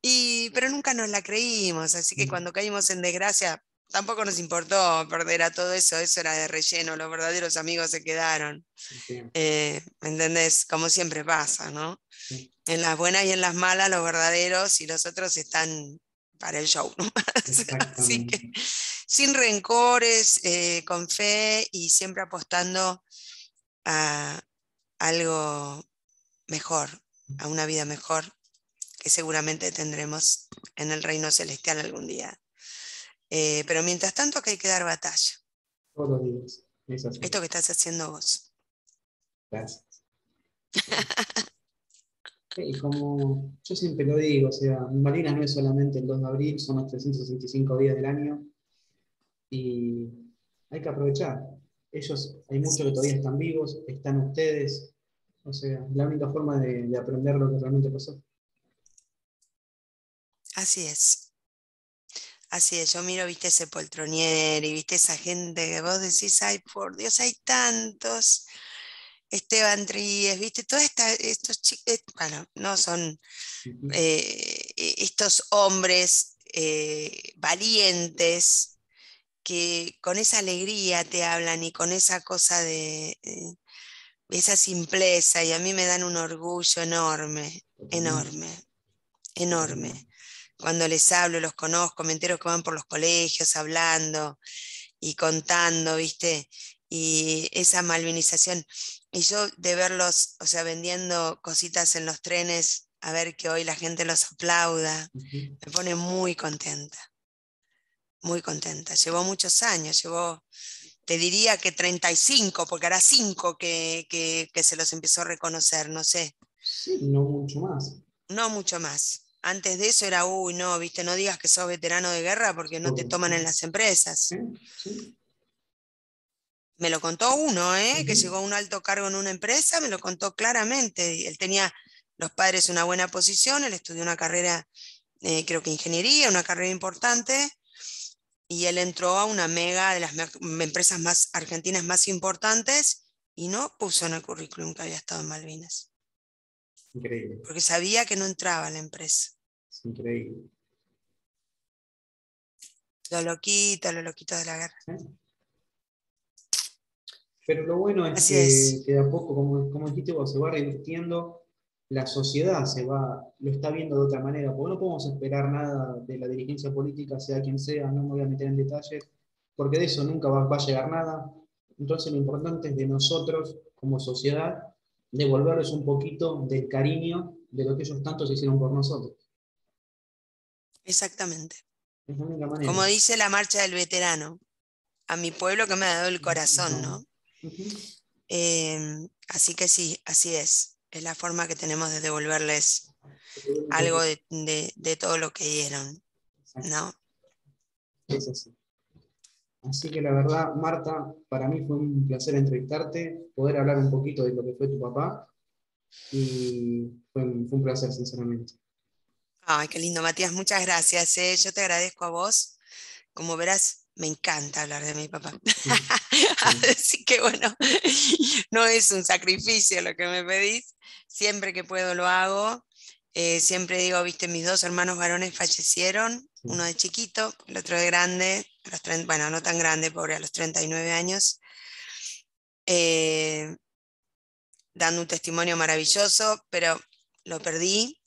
Y, pero nunca nos la creímos, así que Mm. cuando caímos en desgracia, tampoco nos importó perder a todo eso, eso era de relleno, los verdaderos amigos se quedaron. Entiendo. Eh, ¿Me entendés? Como siempre pasa, ¿no? Sí. En las buenas y en las malas, los verdaderos y los otros están para el show. Así que sin rencores, eh, con fe y siempre apostando a algo mejor, a una vida mejor que seguramente tendremos en el reino celestial algún día. Eh, pero mientras tanto que hay que dar batalla. Todos los días. Es. Esto que estás haciendo vos. Gracias. Y como yo siempre lo digo, o sea, Malvinas no es solamente el 2 de abril, son los 365 días del año y hay que aprovechar. Ellos, hay muchos que todavía están vivos, están ustedes, o sea, la única forma de, de aprender lo que realmente pasó. Así es. Así es, yo miro, viste, ese poltronier y viste esa gente que vos decís, ay, por Dios, hay tantos. Esteban Tríes, ¿viste? Todos estos chicos, eh, bueno, no son eh, e, estos hombres eh, valientes que con esa alegría te hablan y con esa cosa de esa simpleza y a mí me dan un orgullo enorme, enorme, enorme. Cuando les hablo, los conozco, me entero que van por los colegios hablando y contando, ¿viste? Y esa malvinización. Y yo de verlos, o sea, vendiendo cositas en los trenes, a ver que hoy la gente los aplauda, me pone muy contenta. Muy contenta. Llevó muchos años, llevó, te diría que 35, porque hará 5 que, que, se los empezó a reconocer, no sé. Sí, no mucho más. No mucho más. Antes de eso era, uy, no, viste, no digas que sos veterano de guerra porque no te toman en las empresas. Me lo contó uno, ¿eh? que llegó a un alto cargo en una empresa, me lo contó claramente. Él tenía los padres una buena posición, él estudió una carrera, eh, creo que ingeniería, una carrera importante, y él entró a una mega de las empresas más argentinas más importantes y no puso en el currículum que había estado en Malvinas. Increíble. Porque sabía que no entraba a la empresa. Es increíble. Lo loquito, lo loquito de la guerra. Pero lo bueno es, que, de a poco, como, como dijiste vos, se va revirtiendo, la sociedad se va, lo está viendo de otra manera, porque no podemos esperar nada de la dirigencia política, sea quien sea, no me voy a meter en detalles, porque de eso nunca va, a llegar nada. Entonces lo importante es de nosotros, como sociedad, devolverles un poquito del cariño de lo que ellos tanto se hicieron por nosotros. Exactamente. Como dice la marcha del veterano, a mi pueblo que me ha dado el corazón, ¿no? Em, así que sí, así es. Es la forma que tenemos de devolverles algo de, todo lo que dieron. ¿no? Es así. Así que la verdad, Marta, para mí fue un placer entrevistarte, poder hablar un poquito de lo que fue tu papá. Y fue, un placer, sinceramente. Ay, qué lindo, Matías. Muchas gracias. Eh. Yo te agradezco a vos. Como verás, me encanta hablar de mi papá. Así que bueno, no es un sacrificio lo que me pedís. Siempre que puedo lo hago. Eh, siempre digo, viste, mis dos hermanos varones fallecieron, uno de chiquito, el otro de grande, bueno, no tan grande, pobre, a los 39 años, eh, dando un testimonio maravilloso, pero lo perdí.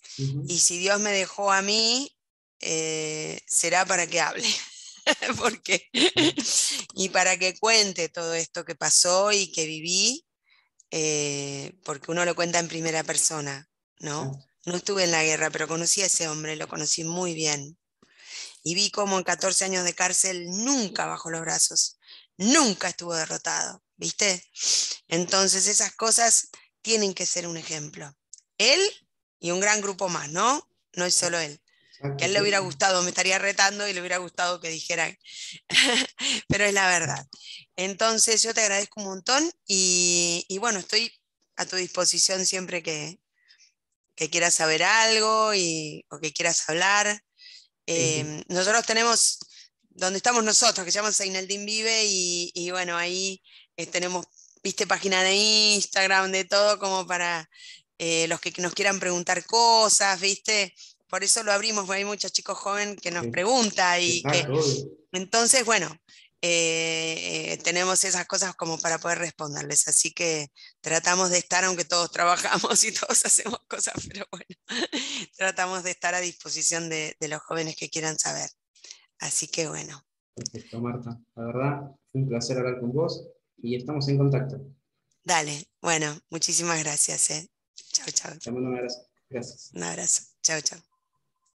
Y si Dios me dejó a mí, eh, será para que hable. porque, y para que cuente todo esto que pasó y que viví, eh, porque uno lo cuenta en primera persona, ¿no? No estuve en la guerra, pero conocí a ese hombre, lo conocí muy bien. Y vi cómo en 14 años de cárcel nunca bajó los brazos, nunca estuvo derrotado, ¿viste? Entonces esas cosas tienen que ser un ejemplo. Él y un gran grupo más, ¿no? No es solo él que a él le hubiera gustado, me estaría retando y le hubiera gustado que dijera, pero es la verdad. Entonces yo te agradezco un montón y, bueno, estoy a tu disposición siempre que, quieras saber algo y, o que quieras hablar. Em, nosotros tenemos, donde estamos nosotros, que se llama Seineldin Vive y, bueno, ahí eh, tenemos, viste, página de Instagram, de todo como para eh, los que nos quieran preguntar cosas, viste. Por eso lo abrimos, porque hay muchos chicos jóvenes que nos preguntan y que... Entonces, bueno, eh, tenemos esas cosas como para poder responderles, así que tratamos de estar, aunque todos trabajamos y todos hacemos cosas, pero bueno, tratamos de estar a disposición de, de los jóvenes que quieran saber. Así que bueno. Perfecto, Marta. La verdad, fue un placer hablar con vos y estamos en contacto. Dale, bueno, muchísimas gracias. Eh. Chao, chao. Te mando un abrazo. Gracias. Un abrazo. Chao, chao.